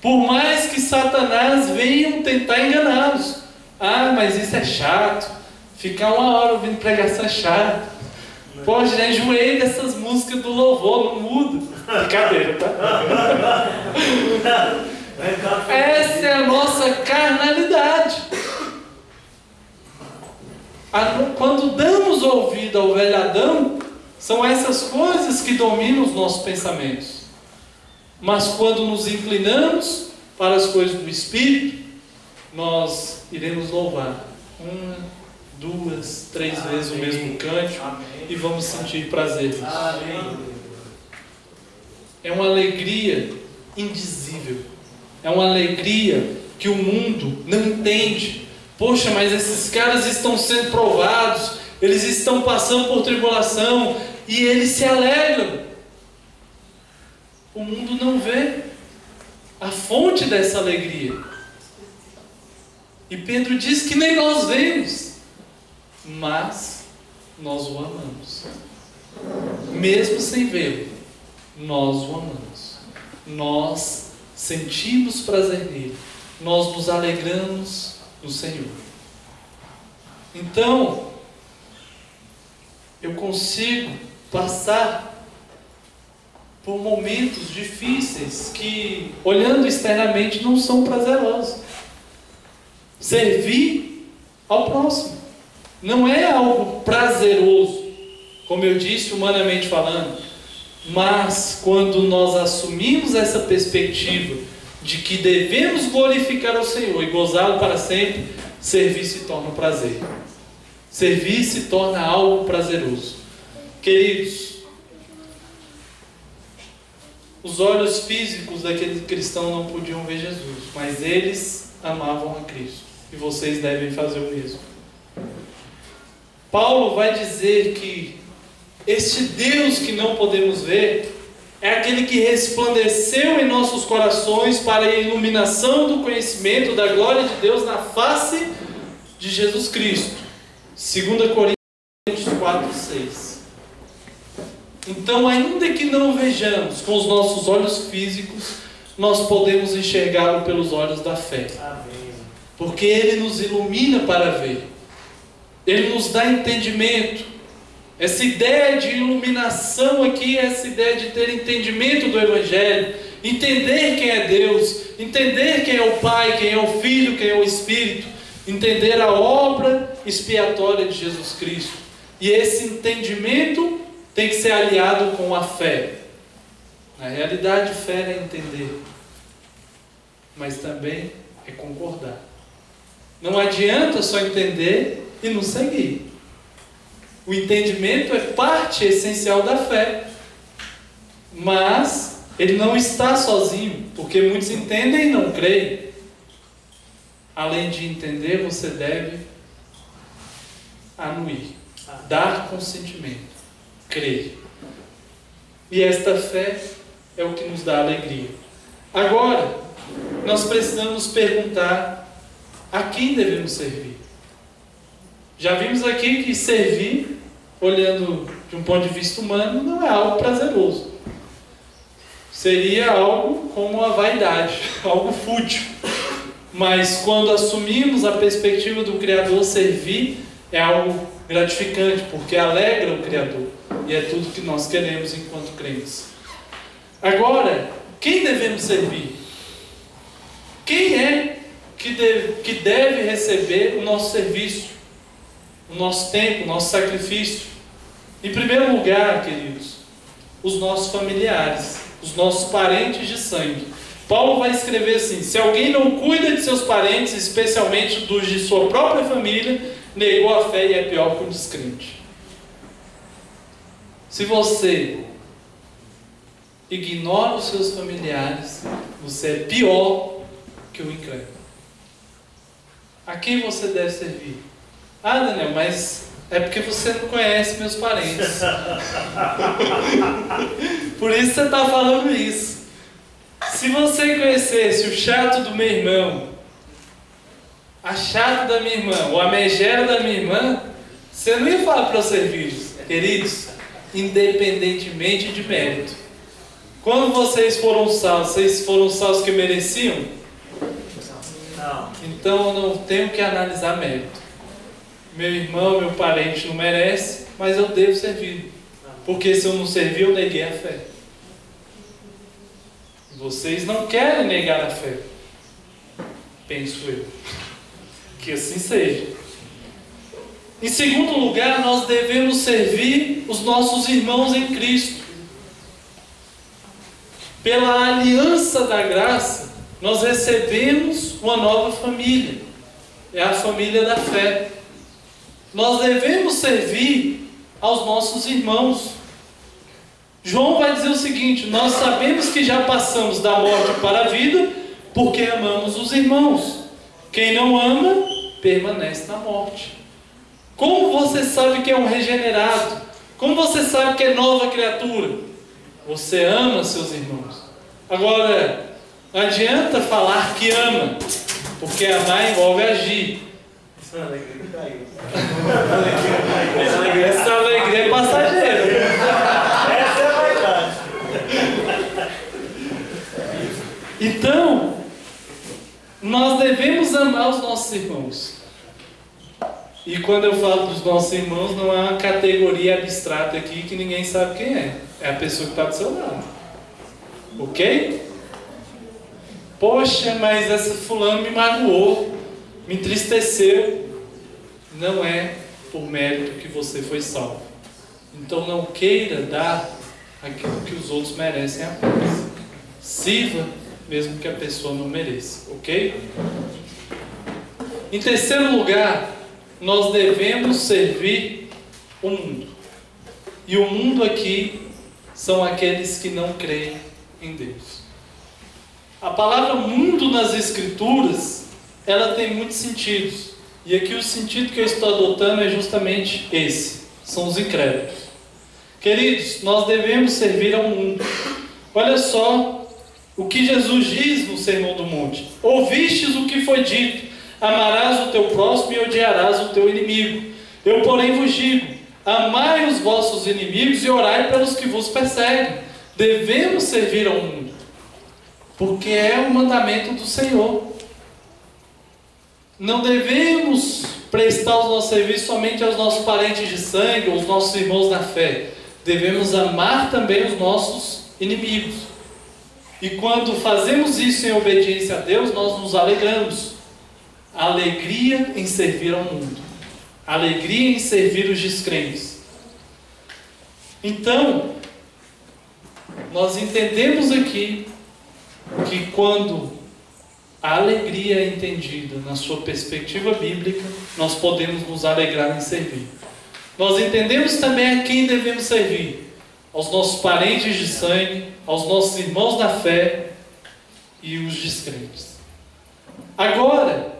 [SPEAKER 1] Por mais que Satanás venha tentar enganá-los. Ah, mas isso é chato. Ficar uma hora ouvindo pregação é chato. Poxa, já enjoei dessas músicas do louvor, não muda. Brincadeira, tá? Essa é a nossa carnalidade. Quando damos ouvido ao velho Adão, são essas coisas que dominam os nossos pensamentos. Mas quando nos inclinamos para as coisas do Espírito, nós iremos louvar uma, duas, três Amém. vezes o mesmo cântico Amém. e vamos sentir prazer nisso. É uma alegria indizível. É uma alegria que o mundo não entende. Poxa, mas esses caras estão sendo provados, eles estão passando por tribulação e eles se alegram. O mundo não vê a fonte dessa alegria. E Pedro diz que nem nós vemos, mas nós o amamos. Mesmo sem vê-lo, nós o amamos. Nós sentimos prazer nele. Nós nos alegramos no Senhor. Então, eu consigo passar por momentos difíceis que, olhando externamente, não são prazerosos. Servir ao próximo não é algo prazeroso, como eu disse, humanamente falando, mas quando nós assumimos essa perspectiva de que devemos glorificar ao Senhor e gozá-lo para sempre, servir se torna um prazer. Servir se torna algo prazeroso. Queridos, os olhos físicos daquele cristão não podiam ver Jesus, mas eles amavam a Cristo. E vocês devem fazer o mesmo. Paulo vai dizer que este Deus que não podemos ver é aquele que resplandeceu em nossos corações para a iluminação do conhecimento da glória de Deus na face de Jesus Cristo. 2 Coríntios 4, 6. Então, ainda que não vejamos com os nossos olhos físicos, nós podemos enxergá-lo pelos olhos da fé. Porque Ele nos ilumina para ver. Ele nos dá entendimento. Essa ideia de iluminação aqui, essa ideia de ter entendimento do Evangelho, entender quem é Deus, entender quem é o Pai, quem é o Filho, quem é o Espírito, entender a obra expiatória de Jesus Cristo. E esse entendimento tem que ser aliado com a fé. Na realidade, fé é entender, mas também é concordar. Não adianta só entender e não seguir. O entendimento é parte essencial da fé. Mas ele não está sozinho, porque muitos entendem e não creem. Além de entender, você deve anuir, dar consentimento, crer. E esta fé é o que nos dá alegria. Agora, nós precisamos perguntar a quem devemos servir. Já vimos aqui que servir, olhando de um ponto de vista humano, não é algo prazeroso. Seria algo como a vaidade, algo fútil. Mas quando assumimos a perspectiva do Criador, servir é algo gratificante, porque alegra o Criador. E é tudo que nós queremos enquanto crentes. Agora, quem devemos servir? Quem é que deve, que deve receber o nosso serviço? o nosso tempo, o nosso sacrifício. Em primeiro lugar, queridos, os nossos familiares, os nossos parentes de sangue. Paulo vai escrever assim: se alguém não cuida de seus parentes, especialmente dos de sua própria família, negou a fé e é pior que um descrente. Se você ignora os seus familiares, você é pior que o incrédulo. A quem você deve servir? Ah, Daniel, mas é porque você não conhece meus parentes. Por isso você está falando isso. Se você conhecesse o chato do meu irmão, a chata da minha irmã, ou a megera da minha irmã, você não ia falar para os serviços, queridos, independentemente de mérito. Quando vocês foram salvos, vocês foram salvos que mereciam?
[SPEAKER 3] Não.
[SPEAKER 1] Então eu não tenho que analisar mérito. Meu irmão, meu parente não merece, mas eu devo servir. Porque se eu não servir, eu neguei a fé. Vocês não querem negar a fé. Penso eu. Que assim seja. Em segundo lugar, nós devemos servir os nossos irmãos em Cristo. Pela aliança da graça, nós recebemos uma nova família. É a família da fé. Nós devemos servir aos nossos irmãos. João vai dizer o seguinte: Nós sabemos que já passamos da morte para a vida porque amamos os irmãos. Quem não ama, permanece na morte. Como você sabe que é um regenerado? Como você sabe que é nova criatura? Você ama seus irmãos. Agora, não adianta falar que ama, porque amar envolve agir.
[SPEAKER 3] Essa alegria caiu.
[SPEAKER 1] Essa alegria é passageira.
[SPEAKER 3] Essa é a verdade.
[SPEAKER 1] Então, nós devemos amar os nossos irmãos. E quando eu falo dos nossos irmãos, não uma categoria abstrata aqui que ninguém sabe quem é. É a pessoa que está do seu lado. Ok? Poxa, mas essa fulano me magoou, me entristeceu. Não é por mérito que você foi salvo. Então não queira dar aquilo que os outros merecem apenas. Sirva mesmo que a pessoa não mereça, ok? Em terceiro lugar, nós devemos servir o mundo. E o mundo aqui são aqueles que não creem em Deus. A palavra mundo nas escrituras, ela tem muitos sentidos. E aqui o sentido que eu estou adotando é justamente esse, são os incrédulos. Queridos, nós devemos servir ao mundo. Olha só o que Jesus diz no Sermão do Monte: Ouvistes o que foi dito: Amarás o teu próximo e odiarás o teu inimigo. Eu, porém, vos digo: Amai os vossos inimigos e orai pelos que vos perseguem. Devemos servir ao mundo, porque é o mandamento do Senhor. Não devemos prestar o nosso serviço somente aos nossos parentes de sangue, aos nossos irmãos na fé. Devemos amar também os nossos inimigos. E quando fazemos isso em obediência a Deus, nós nos alegramos. Alegria em servir ao mundo. Alegria em servir os descrentes. Então, nós entendemos aqui que quando a alegria é entendida na sua perspectiva bíblica, nós podemos nos alegrar em servir. Nós entendemos também a quem devemos servir: aos nossos parentes de sangue, aos nossos irmãos da fé e os descrentes. Agora,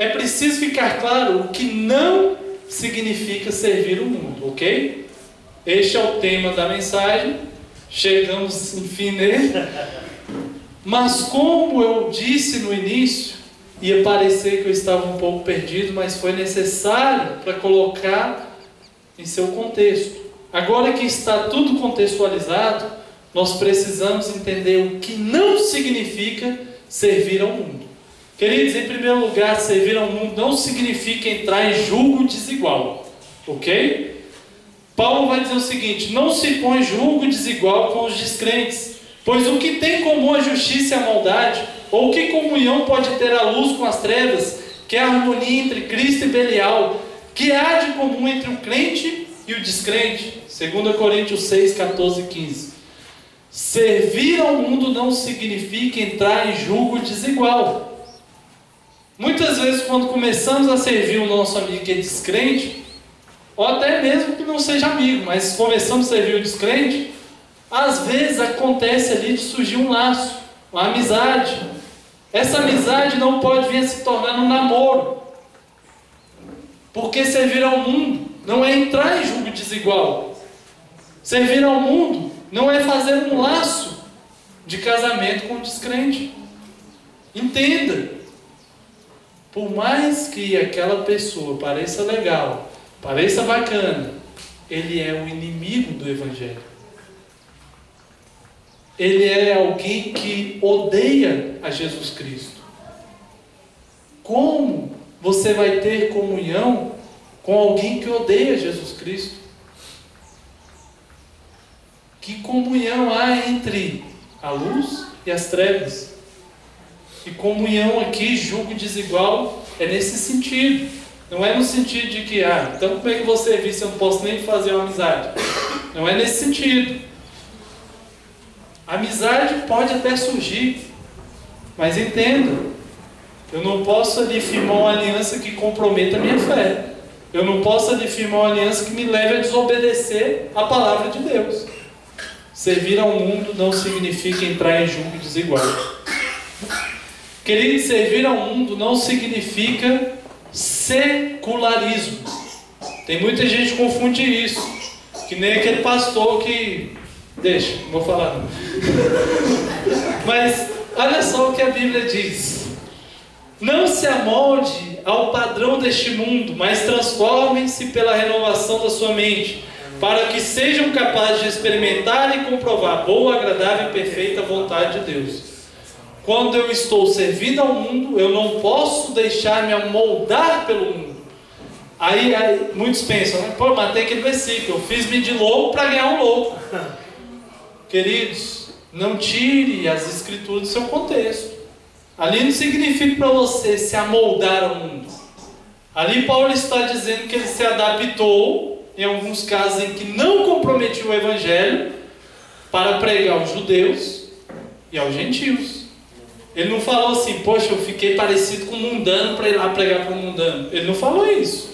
[SPEAKER 1] é preciso ficar claro o que não significa servir o mundo, ok? Este é o tema da mensagem. Chegamos, enfim, nele. Mas como eu disse no início, ia parecer que eu estava um pouco perdido, mas foi necessário para colocar em seu contexto. Agora que está tudo contextualizado, nós precisamos entender o que não significa servir ao mundo. Queridos, em primeiro lugar, servir ao mundo não significa entrar em julgo desigual, ok? Paulo vai dizer o seguinte: não se põe julgo desigual com os descrentes, pois o que tem em comum a justiça e a maldade, ou que comunhão pode ter a luz com as trevas, que é a harmonia entre Cristo e Belial, que há de comum entre o crente e o descrente? 2 Coríntios 6, 14 e 15. Servir ao mundo não significa entrar em julgo desigual. Muitas vezes, quando começamos a servir o nosso amigo que é descrente, ou até mesmo que não seja amigo, mas começamos a servir o descrente, às vezes acontece ali de surgir um laço, uma amizade. Essa amizade não pode vir a se tornar um namoro. Porque servir ao mundo não é entrar em julgo desigual. Servir ao mundo não é fazer um laço de casamento com o descrente. Entenda. Por mais que aquela pessoa pareça legal, pareça bacana, ele é o inimigo do Evangelho. Ele é alguém que odeia a Jesus Cristo. Como você vai ter comunhão com alguém que odeia Jesus Cristo? Que comunhão há entre a luz e as trevas? E comunhão aqui, julgo desigual, é nesse sentido. Não é no sentido de que, ah, então como é que você viu se eu não posso nem fazer uma amizade? Não é nesse sentido. amizade pode até surgir, mas entenda, eu não posso ali firmar uma aliança que comprometa a minha fé. Eu não posso ali firmar uma aliança que me leve a desobedecer a palavra de Deus. Servir ao mundo não significa entrar em julgo desigual. Querido, servir ao mundo não significa secularismo. Tem muita gente que confunde isso. Que nem aquele pastor que. Deixa, não vou falar. Mas olha só o que a Bíblia diz. Não se amolde ao padrão deste mundo, mas transformem-se pela renovação da sua mente, para que sejam capazes de experimentar e comprovar boa, agradável e perfeita vontade de Deus. Quando eu estou servindo ao mundo, eu não posso deixar me amoldar pelo mundo. Aí, aí muitos pensam, né? pô, matei aquele versículo, eu fiz-me de louco para ganhar um louco. Queridos, não tire as escrituras do seu contexto. Ali não significa para você se amoldar ao mundo. Ali Paulo está dizendo que ele se adaptou, em alguns casos em que não comprometiu o evangelho, para pregar aos judeus e aos gentios. Ele não falou assim, poxa, eu fiquei parecido com um mundano para ir lá pregar para um mundano. Ele não falou isso.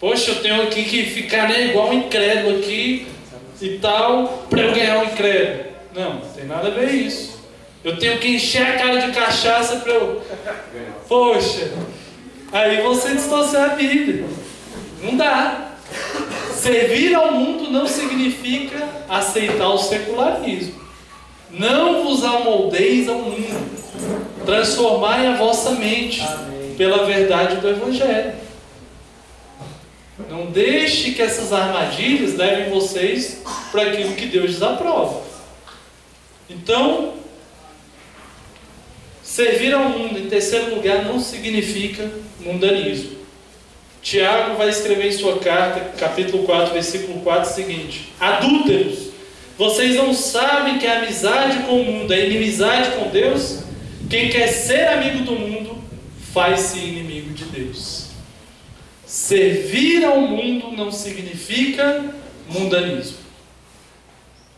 [SPEAKER 1] Poxa, eu tenho aqui que ficar né, igual um incrédulo aqui e tal, para eu ganhar um incrédulo. Não, não tem nada a ver isso. Eu tenho que encher a cara de cachaça para eu. Poxa, aí você distorceu a Bíblia. Não dá. Servir ao mundo não significa aceitar o secularismo. Não vos amoldeis ao mundo. Transformai a vossa mente Amém. pela verdade do Evangelho. Não deixe que essas armadilhas levem vocês para aquilo que Deus desaprova. Então, Servir ao mundo, em terceiro lugar, não significa mundanismo. Tiago vai escrever em sua carta, capítulo 4, versículo 4, o seguinte: Adúlteros, vocês não sabem que a amizade com o mundo é inimizade com Deus? Quem quer ser amigo do mundo, faz-se inimigo de Deus. Servir ao mundo não significa mundanismo.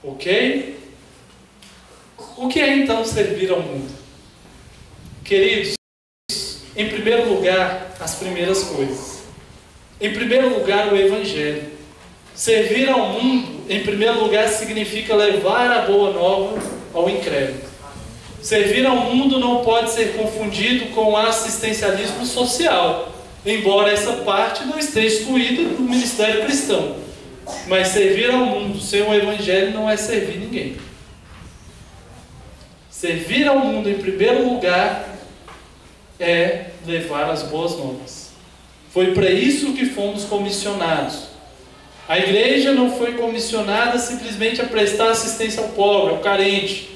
[SPEAKER 1] Ok? O que é então servir ao mundo? Queridos, em primeiro lugar, as primeiras coisas. Em primeiro lugar, o Evangelho. Servir ao mundo, em primeiro lugar, significa levar a boa nova ao incrédulo. Servir ao mundo não pode ser confundido com assistencialismo social, embora essa parte não esteja excluída do ministério cristão. Mas servir ao mundo sem o Evangelho não é servir ninguém. Servir ao mundo, em primeiro lugar, é levar as boas novas. Foi para isso que fomos comissionados. A igreja não foi comissionada simplesmente a prestar assistência ao pobre, ao carente.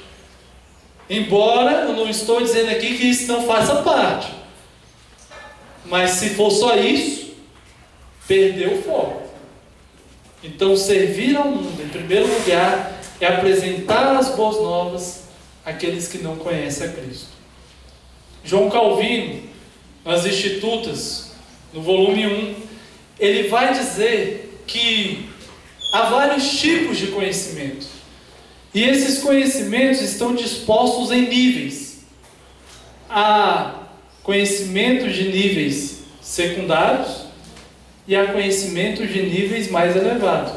[SPEAKER 1] Embora eu não estou dizendo aqui que isso não faça parte. Mas se for só isso, perdeu o foco. Então, servir ao mundo, em primeiro lugar, é apresentar as boas novas àqueles que não conhecem a Cristo. João Calvino, nas Institutas, no volume 1, ele vai dizer que há vários tipos de conhecimento. E esses conhecimentos estão dispostos em níveis. Há conhecimentos de níveis secundários e há conhecimentos de níveis mais elevados.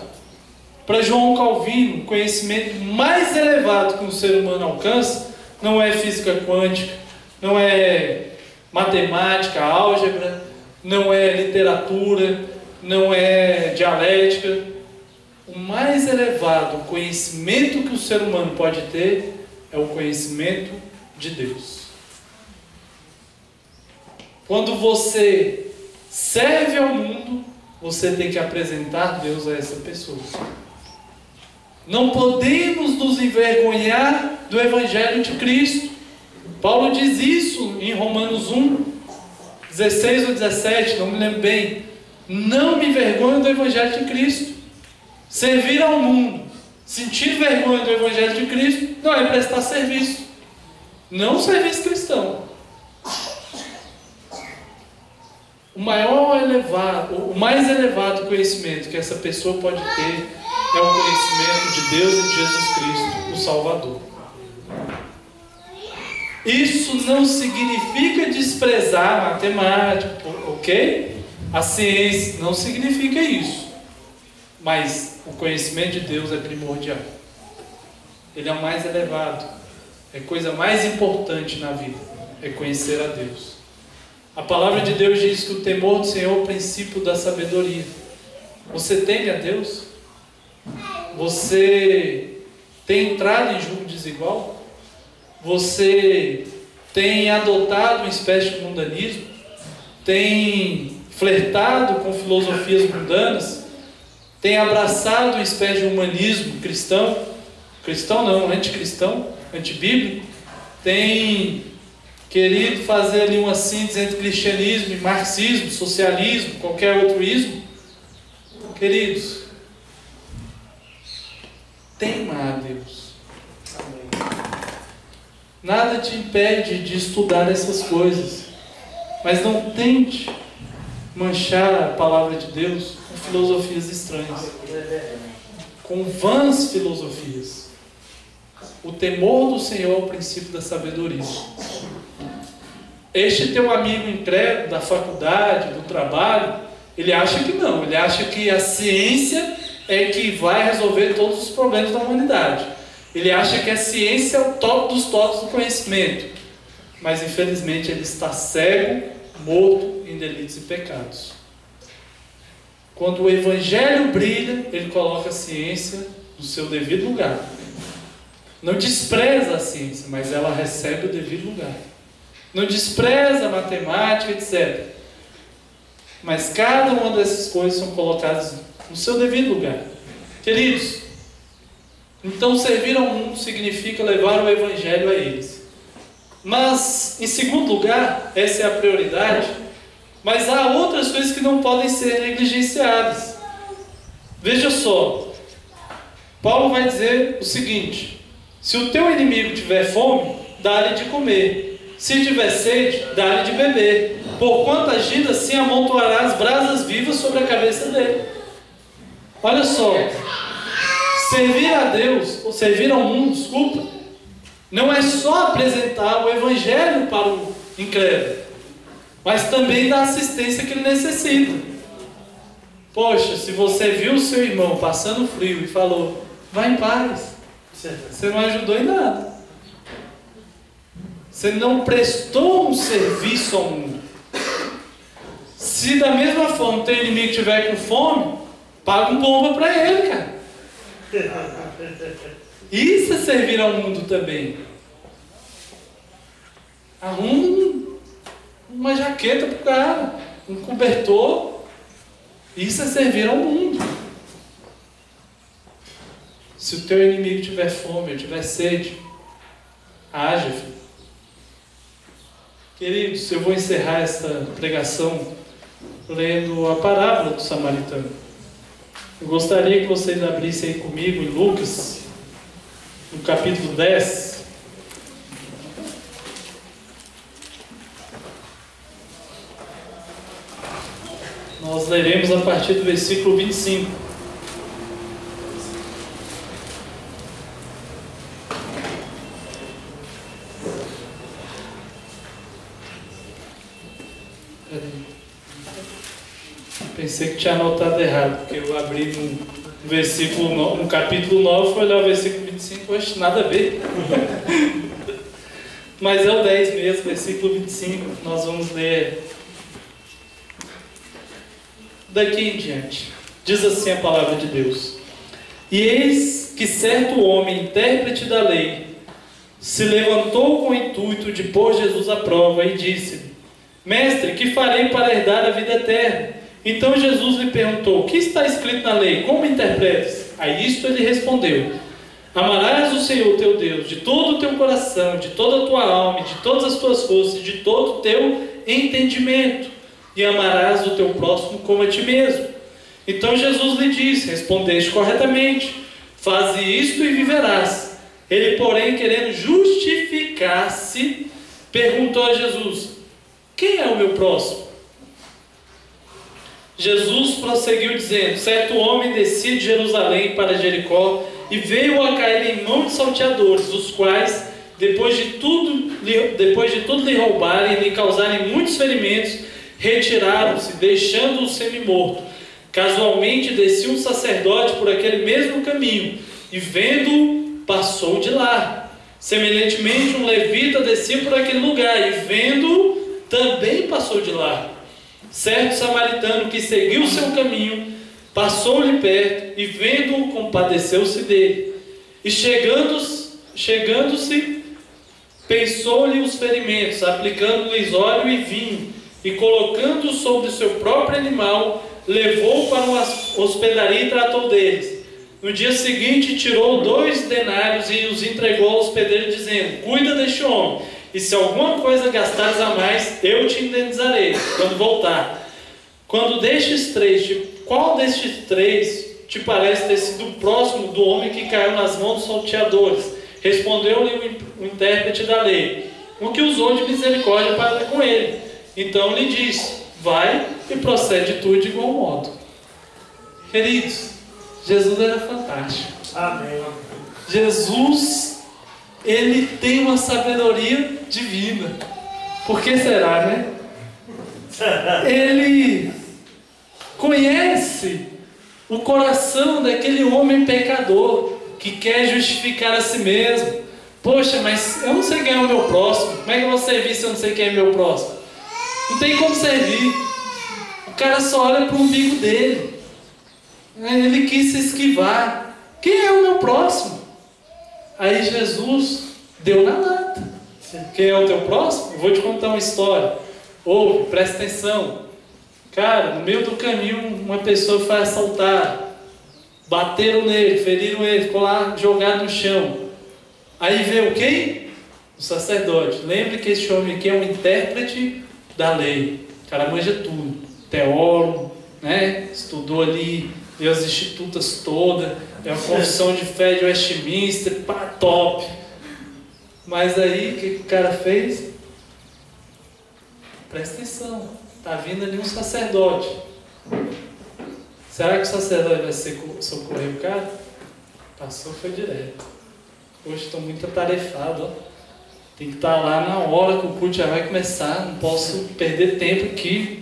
[SPEAKER 1] Para João Calvino, o conhecimento mais elevado que um ser humano alcança não é física quântica, não é matemática, álgebra, não é literatura, não é dialética. O mais elevado conhecimento que o ser humano pode ter é o conhecimento de Deus. Quando você serve ao mundo, você tem que apresentar Deus a essa pessoa. Não podemos nos envergonhar do Evangelho de Cristo. Paulo diz isso em Romanos 1, 16 ou 17, não me lembro bem. Não me envergonho do Evangelho de Cristo. Servir ao mundo, sentir vergonha do Evangelho de Cristo, não é prestar serviço. Não serviço cristão. O maior elevado, o mais elevado conhecimento que essa pessoa pode ter é o conhecimento de Deus e de Jesus Cristo, o Salvador. Isso não significa desprezar matemática, ok? A ciência não significa isso. Mas o conhecimento de Deus é primordial. Ele é o mais elevado. É a coisa mais importante na vida. É conhecer a Deus. A palavra de Deus diz que o temor do Senhor é o princípio da sabedoria. Você teme a Deus? Você tem entrado em julgo desigual? Você tem adotado uma espécie de mundanismo? Tem flertado com filosofias mundanas? Tem abraçado uma espécie de humanismo cristão? Cristão não, anticristão, antibíblico? Tem querido fazer ali uma síntese entre cristianismo e marxismo, socialismo, qualquer outro ismo? Queridos, tema a Deus. Nada te impede de estudar essas coisas, mas não tente manchar a palavra de Deus com filosofias estranhas, com vãs filosofias. O temor do Senhor é o princípio da sabedoria. Este teu amigo incrédulo da faculdade, do trabalho, ele acha que não, ele acha que a ciência é que vai resolver todos os problemas da humanidade. Ele acha que a ciência é o top dos tops do conhecimento. Mas infelizmente ele está cego, morto em delitos e pecados. Quando o evangelho brilha, ele coloca a ciência no seu devido lugar. Não despreza a ciência, mas ela recebe o devido lugar. Não despreza a matemática, etc. Mas cada uma dessas coisas são colocadas no seu devido lugar. Queridos, então servir ao mundo significa levar o evangelho a eles. Mas, em segundo lugar, essa é a prioridade, mas há outras coisas que não podem ser negligenciadas. Veja só, Paulo vai dizer o seguinte: se o teu inimigo tiver fome, dá-lhe de comer. Se tiver sede, dá-lhe de beber. Porquanto agindo assim, amontoará as brasas vivas sobre a cabeça dele. Olha só. Servir a Deus, ou servir ao mundo, desculpa, não é só apresentar o Evangelho para o incrédulo, mas também dar a assistência que ele necessita. Poxa, se você viu o seu irmão passando frio e falou, vá em paz, você não ajudou em nada. Você não prestou um serviço ao mundo. Se da mesma forma o teu inimigo tiver com fome, paga um bomba para ele, cara. Isso é servir ao mundo também. Arruma uma jaqueta para o cara, um cobertor. Isso é servir ao mundo. Se o teu inimigo tiver fome, tiver sede, haja, filho. Queridos, eu vou encerrar esta pregação lendo a parábola do samaritano. Eu gostaria que vocês abrissem comigo em Lucas, no capítulo 10. Nós leremos a partir do versículo 25. Pensei que tinha anotado errado, porque eu abri no versículo, no, no capítulo 9, foi olhar o versículo 25, hoje nada a ver. mas é o 10 mesmo, versículo 25, nós vamos ler daqui em diante. Diz assim a palavra de Deus: E eis que certo homem, intérprete da lei, se levantou com o intuito de pôr Jesus à prova e disse: Mestre, que farei para herdar a vida eterna? Então Jesus lhe perguntou: O que está escrito na lei? Como interpretas? A isto ele respondeu: Amarás o Senhor teu Deus de todo o teu coração, de toda a tua alma, de todas as tuas forças, de todo o teu entendimento, e amarás o teu próximo como a ti mesmo. Então Jesus lhe disse: Respondeste corretamente, faze isto e viverás. Ele, porém, querendo justificar-se, perguntou a Jesus: Quem é o meu próximo? Jesus prosseguiu dizendo: Certo homem descia de Jerusalém para Jericó e veio a cair em mãos de salteadores, os quais, depois de tudo, depois de tudo lhe roubarem e lhe causarem muitos ferimentos, retiraram-se, deixando-o semi-morto. Casualmente descia um sacerdote por aquele mesmo caminho e, vendo-o, passou de lá. Semelhantemente, um levita descia por aquele lugar e, vendo-o, também passou de lá. Certo samaritano que seguiu seu caminho, passou-lhe perto e, vendo-o, compadeceu-se dele. E chegando-se, chegando pensou-lhe os ferimentos, aplicando-lhes óleo e vinho, e colocando-o sobre o seu próprio animal, levou para uma hospedaria e tratou deles. No dia seguinte, tirou dois denários e os entregou ao hospedeiro, dizendo: Cuida deste homem e se alguma coisa gastares a mais, eu te indenizarei quando voltar. Quando destes três, qual destes três te parece ter sido próximo do homem que caiu nas mãos dos salteadores? Respondeu-lhe o intérprete da lei, o que usou de misericórdia para com ele. Então lhe disse: Vai e procede tu de igual modo. Queridos, Jesus era fantástico.
[SPEAKER 3] Amém.
[SPEAKER 1] Jesus ele tem uma sabedoria divina. Por que será, né? Ele conhece o coração daquele homem pecador que quer justificar a si mesmo. Poxa, mas eu não sei quem é o meu próximo. Como é que eu vou servir se eu não sei quem é meu próximo? Não tem como servir. O cara só olha para o umbigo dele. Ele quis se esquivar. Quem é o meu próximo? Aí Jesus deu na lata. Quem é o teu próximo? Vou te contar uma história. Ouve, presta atenção. Cara, no meio do caminho, uma pessoa foi assaltar. Bateram nele, feriram ele, ficou lá jogado no chão. Aí veio quem? O sacerdote. Lembre que esse homem aqui é um intérprete da lei. O cara manja tudo. Teólogo, né? Estudou ali, deu as institutas todas é uma confissão de fé de Westminster, pá, top. Mas aí, o que, que o cara fez? Presta atenção, está vindo ali um sacerdote. Será que o sacerdote vai socorrer o cara? Passou, foi direto. Hoje estou muito atarefado. Ó. Tem que estar tá lá na hora que o culto já vai começar. Não posso perder tempo aqui.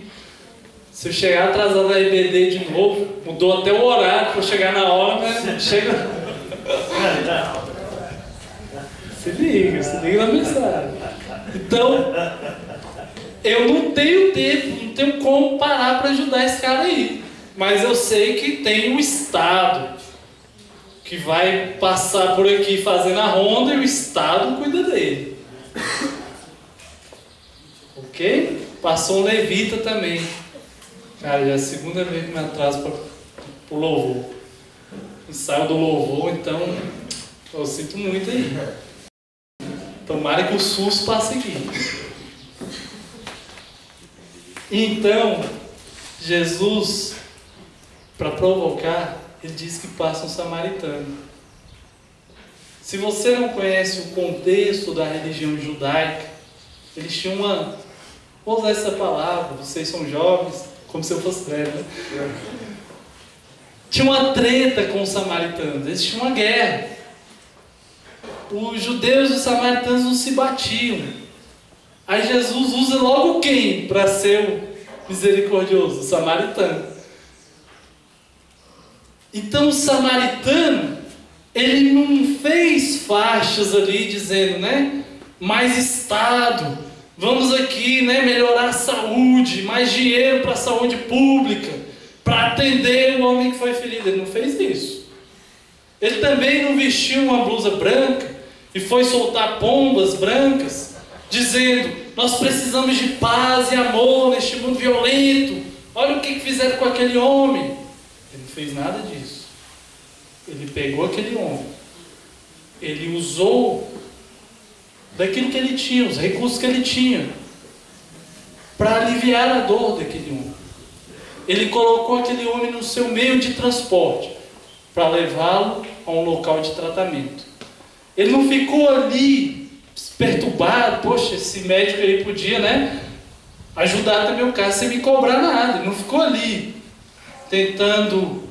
[SPEAKER 1] Se eu chegar atrasado na IBD de novo, mudou até o horário para chegar na hora, mas chega. se liga, se liga na mensagem. Então, eu não tenho tempo, não tenho como parar para ajudar esse cara aí. Mas eu sei que tem um Estado que vai passar por aqui fazendo a ronda e o Estado cuida dele. Ok? Passou um levita também. Cara, é a segunda vez que me atraso para o louvor. Ensaio do louvor, então eu sinto muito aí. Tomara que o SUS passe aqui. Então, Jesus, para provocar, ele diz que passa um samaritano. Se você não conhece o contexto da religião judaica, eles tinham uma. Vou usar essa palavra, vocês são jovens, como se eu fosse velho. Né? Tinha uma treta com os samaritanos, eles tinham uma guerra. Os judeus e os samaritanos não se batiam. Aí Jesus usa logo quem para ser o misericordioso? O samaritano. Então o samaritano, ele não fez faixas ali dizendo, né? mais Estado, vamos aqui né, melhorar a saúde, mais dinheiro para a saúde pública, para atender o homem que foi ferido. Ele não fez isso. Ele também não vestiu uma blusa branca e foi soltar pombas brancas, dizendo: Nós precisamos de paz e amor neste mundo violento. Olha o que fizeram com aquele homem. Ele não fez nada disso. Ele pegou aquele homem, ele usou daquilo que ele tinha, os recursos que ele tinha, para aliviar a dor daquele homem. Ele colocou aquele homem no seu meio de transporte para levá-lo a um local de tratamento. Ele não ficou ali perturbado, poxa, esse médico aí podia, né, ajudar também o caso sem me cobrar nada. Ele não ficou ali tentando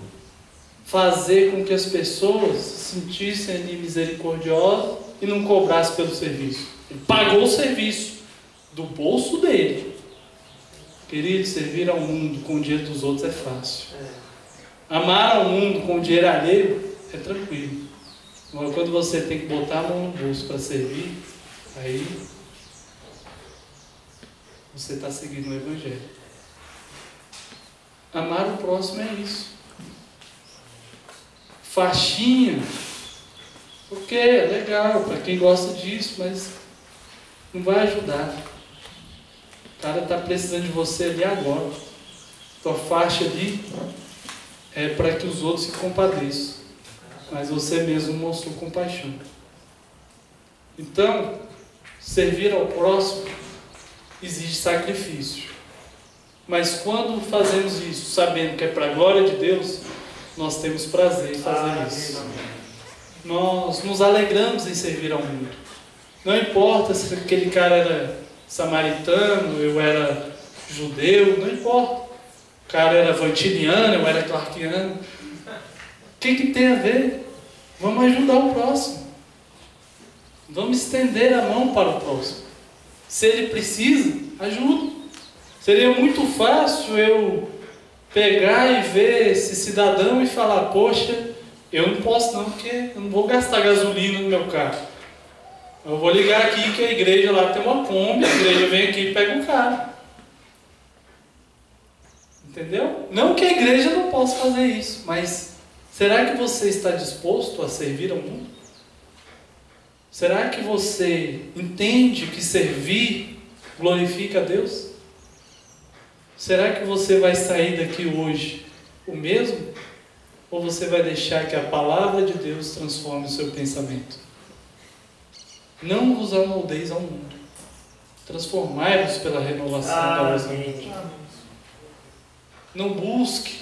[SPEAKER 1] fazer com que as pessoas se sentissem ali misericordiosas e não cobrassem pelo serviço. Ele pagou o serviço do bolso dele. Querido, servir ao mundo com o dinheiro dos outros é fácil. Amar ao mundo com o dinheiro alheio é tranquilo. Agora, quando você tem que botar a mão no bolso para servir, aí você está seguindo o Evangelho. Amar o próximo é isso. Faixinha, porque é legal para quem gosta disso, mas não vai ajudar. O cara está precisando de você ali agora. Tua faixa ali é para que os outros se compadeçam mas você mesmo mostrou compaixão. Então, servir ao próximo exige sacrifício. Mas quando fazemos isso, sabendo que é para a glória de Deus, nós temos prazer em fazer isso. Nós nos alegramos em servir ao mundo. Não importa se aquele cara era samaritano, eu era judeu, não importa. O cara era vantiniano, eu era clarkiano. O que, que tem a ver? Vamos ajudar o próximo. Vamos estender a mão para o próximo. Se ele precisa, ajuda. Seria muito fácil eu pegar e ver esse cidadão e falar: Poxa, eu não posso não, porque eu não vou gastar gasolina no meu carro. Eu vou ligar aqui que a igreja lá tem uma Kombi, a igreja vem aqui e pega um carro. Entendeu? Não que a igreja não possa fazer isso, mas Será que você está disposto a servir ao mundo? Será que você entende que servir glorifica a Deus? Será que você vai sair daqui hoje o mesmo? Ou você vai deixar que a palavra de Deus transforme o seu pensamento? Não vos amoldeis ao mundo. Transformai-vos pela renovação da vossa mente. Não busque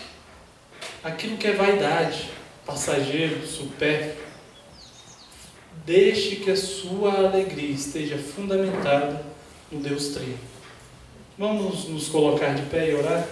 [SPEAKER 1] aquilo que é vaidade, passageiro, supérfluo. Deixe que a sua alegria esteja fundamentada no Deus Trino. Vamos nos colocar de pé e orar?